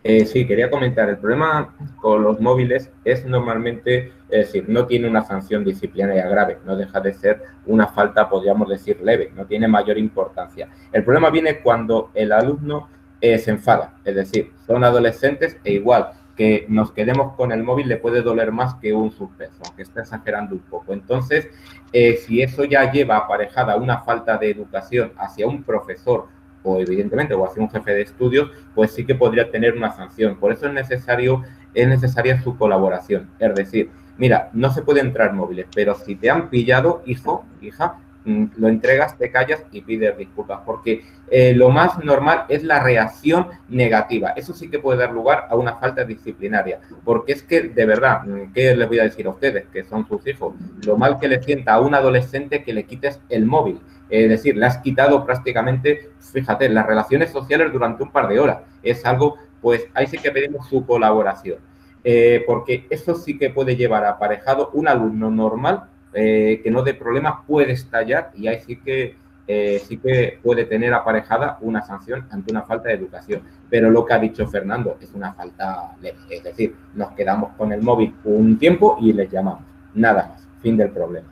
Eh, sí, quería comentar, el problema con los móviles es normalmente, es decir, no tiene una sanción disciplinaria grave, no deja de ser una falta, podríamos decir, leve, no tiene mayor importancia. El problema viene cuando el alumno eh, se enfada, es decir, son adolescentes e igual que nos quedemos con el móvil le puede doler más que un suspenso, aunque está exagerando un poco. Entonces, eh, si eso ya lleva aparejada una falta de educación hacia un profesor o evidentemente o hacia un jefe de estudios, pues sí que podría tener una sanción. Por eso es necesario es necesaria su colaboración. Es decir, mira, no se puede entrar móviles, pero si te han pillado, hijo, hija, mm, lo entregas, te callas y pides disculpas, porque eh, lo más normal es la reacción negativa. Eso sí que puede dar lugar a una falta disciplinaria, porque es que, de verdad, mm, ¿qué les voy a decir a ustedes, que son sus hijos? Lo mal que le sienta a un adolescente que le quites el móvil. Es decir, le has quitado prácticamente, fíjate, las relaciones sociales durante un par de horas. Es algo, pues ahí sí que pedimos su colaboración. Eh, porque eso sí que puede llevar aparejado un alumno normal eh, que no dé problemas, puede estallar y ahí sí que, eh, sí que puede tener aparejada una sanción ante una falta de educación. Pero lo que ha dicho Fernando es una falta leve. Es decir, nos quedamos con el móvil un tiempo y les llamamos. Nada más. Fin del problema.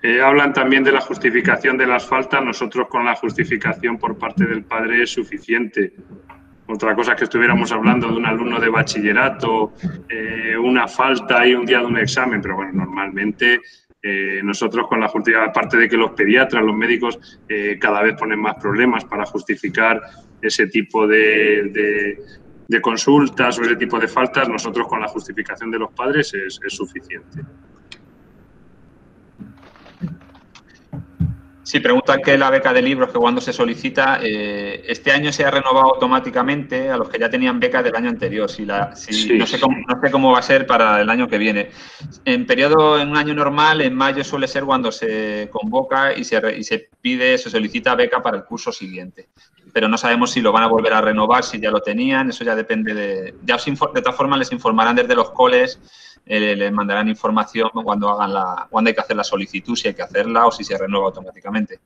Eh, hablan también de la justificación de las faltas. Nosotros con la justificación por parte del padre es suficiente. Otra cosa es que estuviéramos hablando de un alumno de bachillerato, eh, una falta y un día de un examen, pero bueno, normalmente eh, nosotros con la justificación, aparte de que los pediatras, los médicos, cada vez ponen más problemas para justificar ese tipo de, consultas o ese tipo de faltas, nosotros con la justificación de los padres es suficiente. Sí, pregunta que la beca de libros que cuando se solicita, eh, este año se ha renovado automáticamente a los que ya tenían beca del año anterior. Si la, no, sé cómo, no, sé cómo, va a ser para el año que viene. En periodo, en un año normal, en mayo suele ser cuando se convoca y se, y se pide, se solicita beca para el curso siguiente. Pero no sabemos si lo van a volver a renovar, si ya lo tenían, eso ya depende de... Ya de todas formas les informarán desde los coles eh, les mandarán información cuando hagan la, cuando hay que hacer la solicitud, si hay que hacerla o si se renueva automáticamente.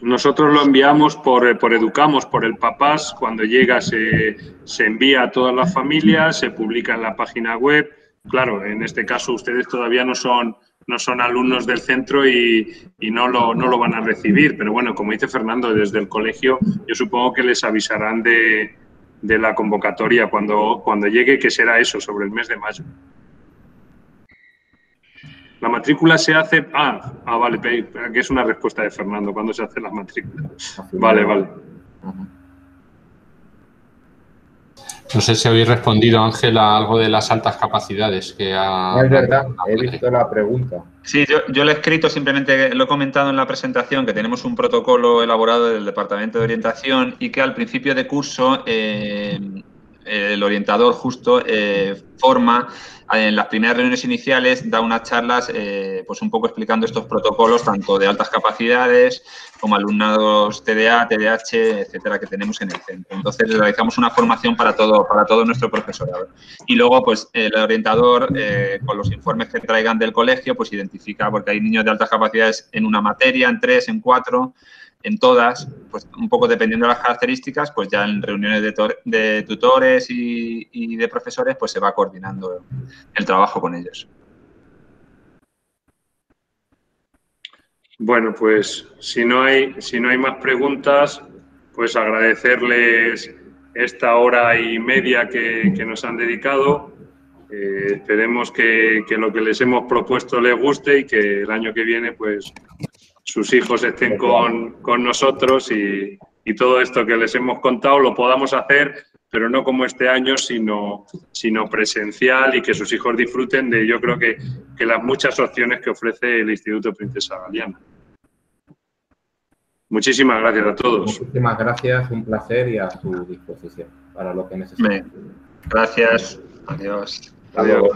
Nosotros lo enviamos por, por Educamos, por el Papás. Cuando llega se, se envía a todas las familias, se publica en la página web. Claro, en este caso ustedes todavía no son, no son alumnos del centro y, y, no, lo, no lo van a recibir. Pero bueno, como dice Fernando, desde el colegio yo supongo que les avisarán de, de la convocatoria cuando, cuando llegue, que será eso, sobre el mes de mayo. La matrícula se hace... Ah, ah vale, que es una respuesta de Fernando, ¿cuándo se hace la matrícula? Vale, vale. No sé si habéis respondido, Ángel, a algo de las altas capacidades que ha... es verdad, he visto la pregunta. Sí, yo, yo lo he escrito, simplemente lo he comentado en la presentación, que tenemos un protocolo elaborado del Departamento de Orientación y que al principio de curso eh, el orientador justo eh, forma en las primeras reuniones iniciales da unas charlas eh, pues un poco explicando estos protocolos tanto de altas capacidades como alumnados TDA, TDAH, etcétera, que tenemos en el centro. Entonces realizamos una formación para todo, para todo nuestro profesorado. Y luego, pues el orientador, eh, con los informes que traigan del colegio, pues identifica, porque hay niños de altas capacidades en una materia, en tres, en cuatro, en todas, pues un poco dependiendo de las características, pues ya en reuniones de, tutores y, de profesores, pues se va coordinando el trabajo con ellos. Bueno, pues si no hay, si no hay más preguntas, pues agradecerles esta hora y media que, nos han dedicado. Eh, esperemos que, que, lo que les hemos propuesto les guste y que el año que viene pues sus hijos estén con, nosotros y, todo esto que les hemos contado lo podamos hacer, pero no como este año, sino, sino presencial y que sus hijos disfruten de, yo creo que, que las muchas opciones que ofrece el Instituto Princesa Galeana. Muchísimas gracias a todos. Muchísimas gracias, un placer y a su disposición para lo que necesiten. Gracias. Adiós. Adiós.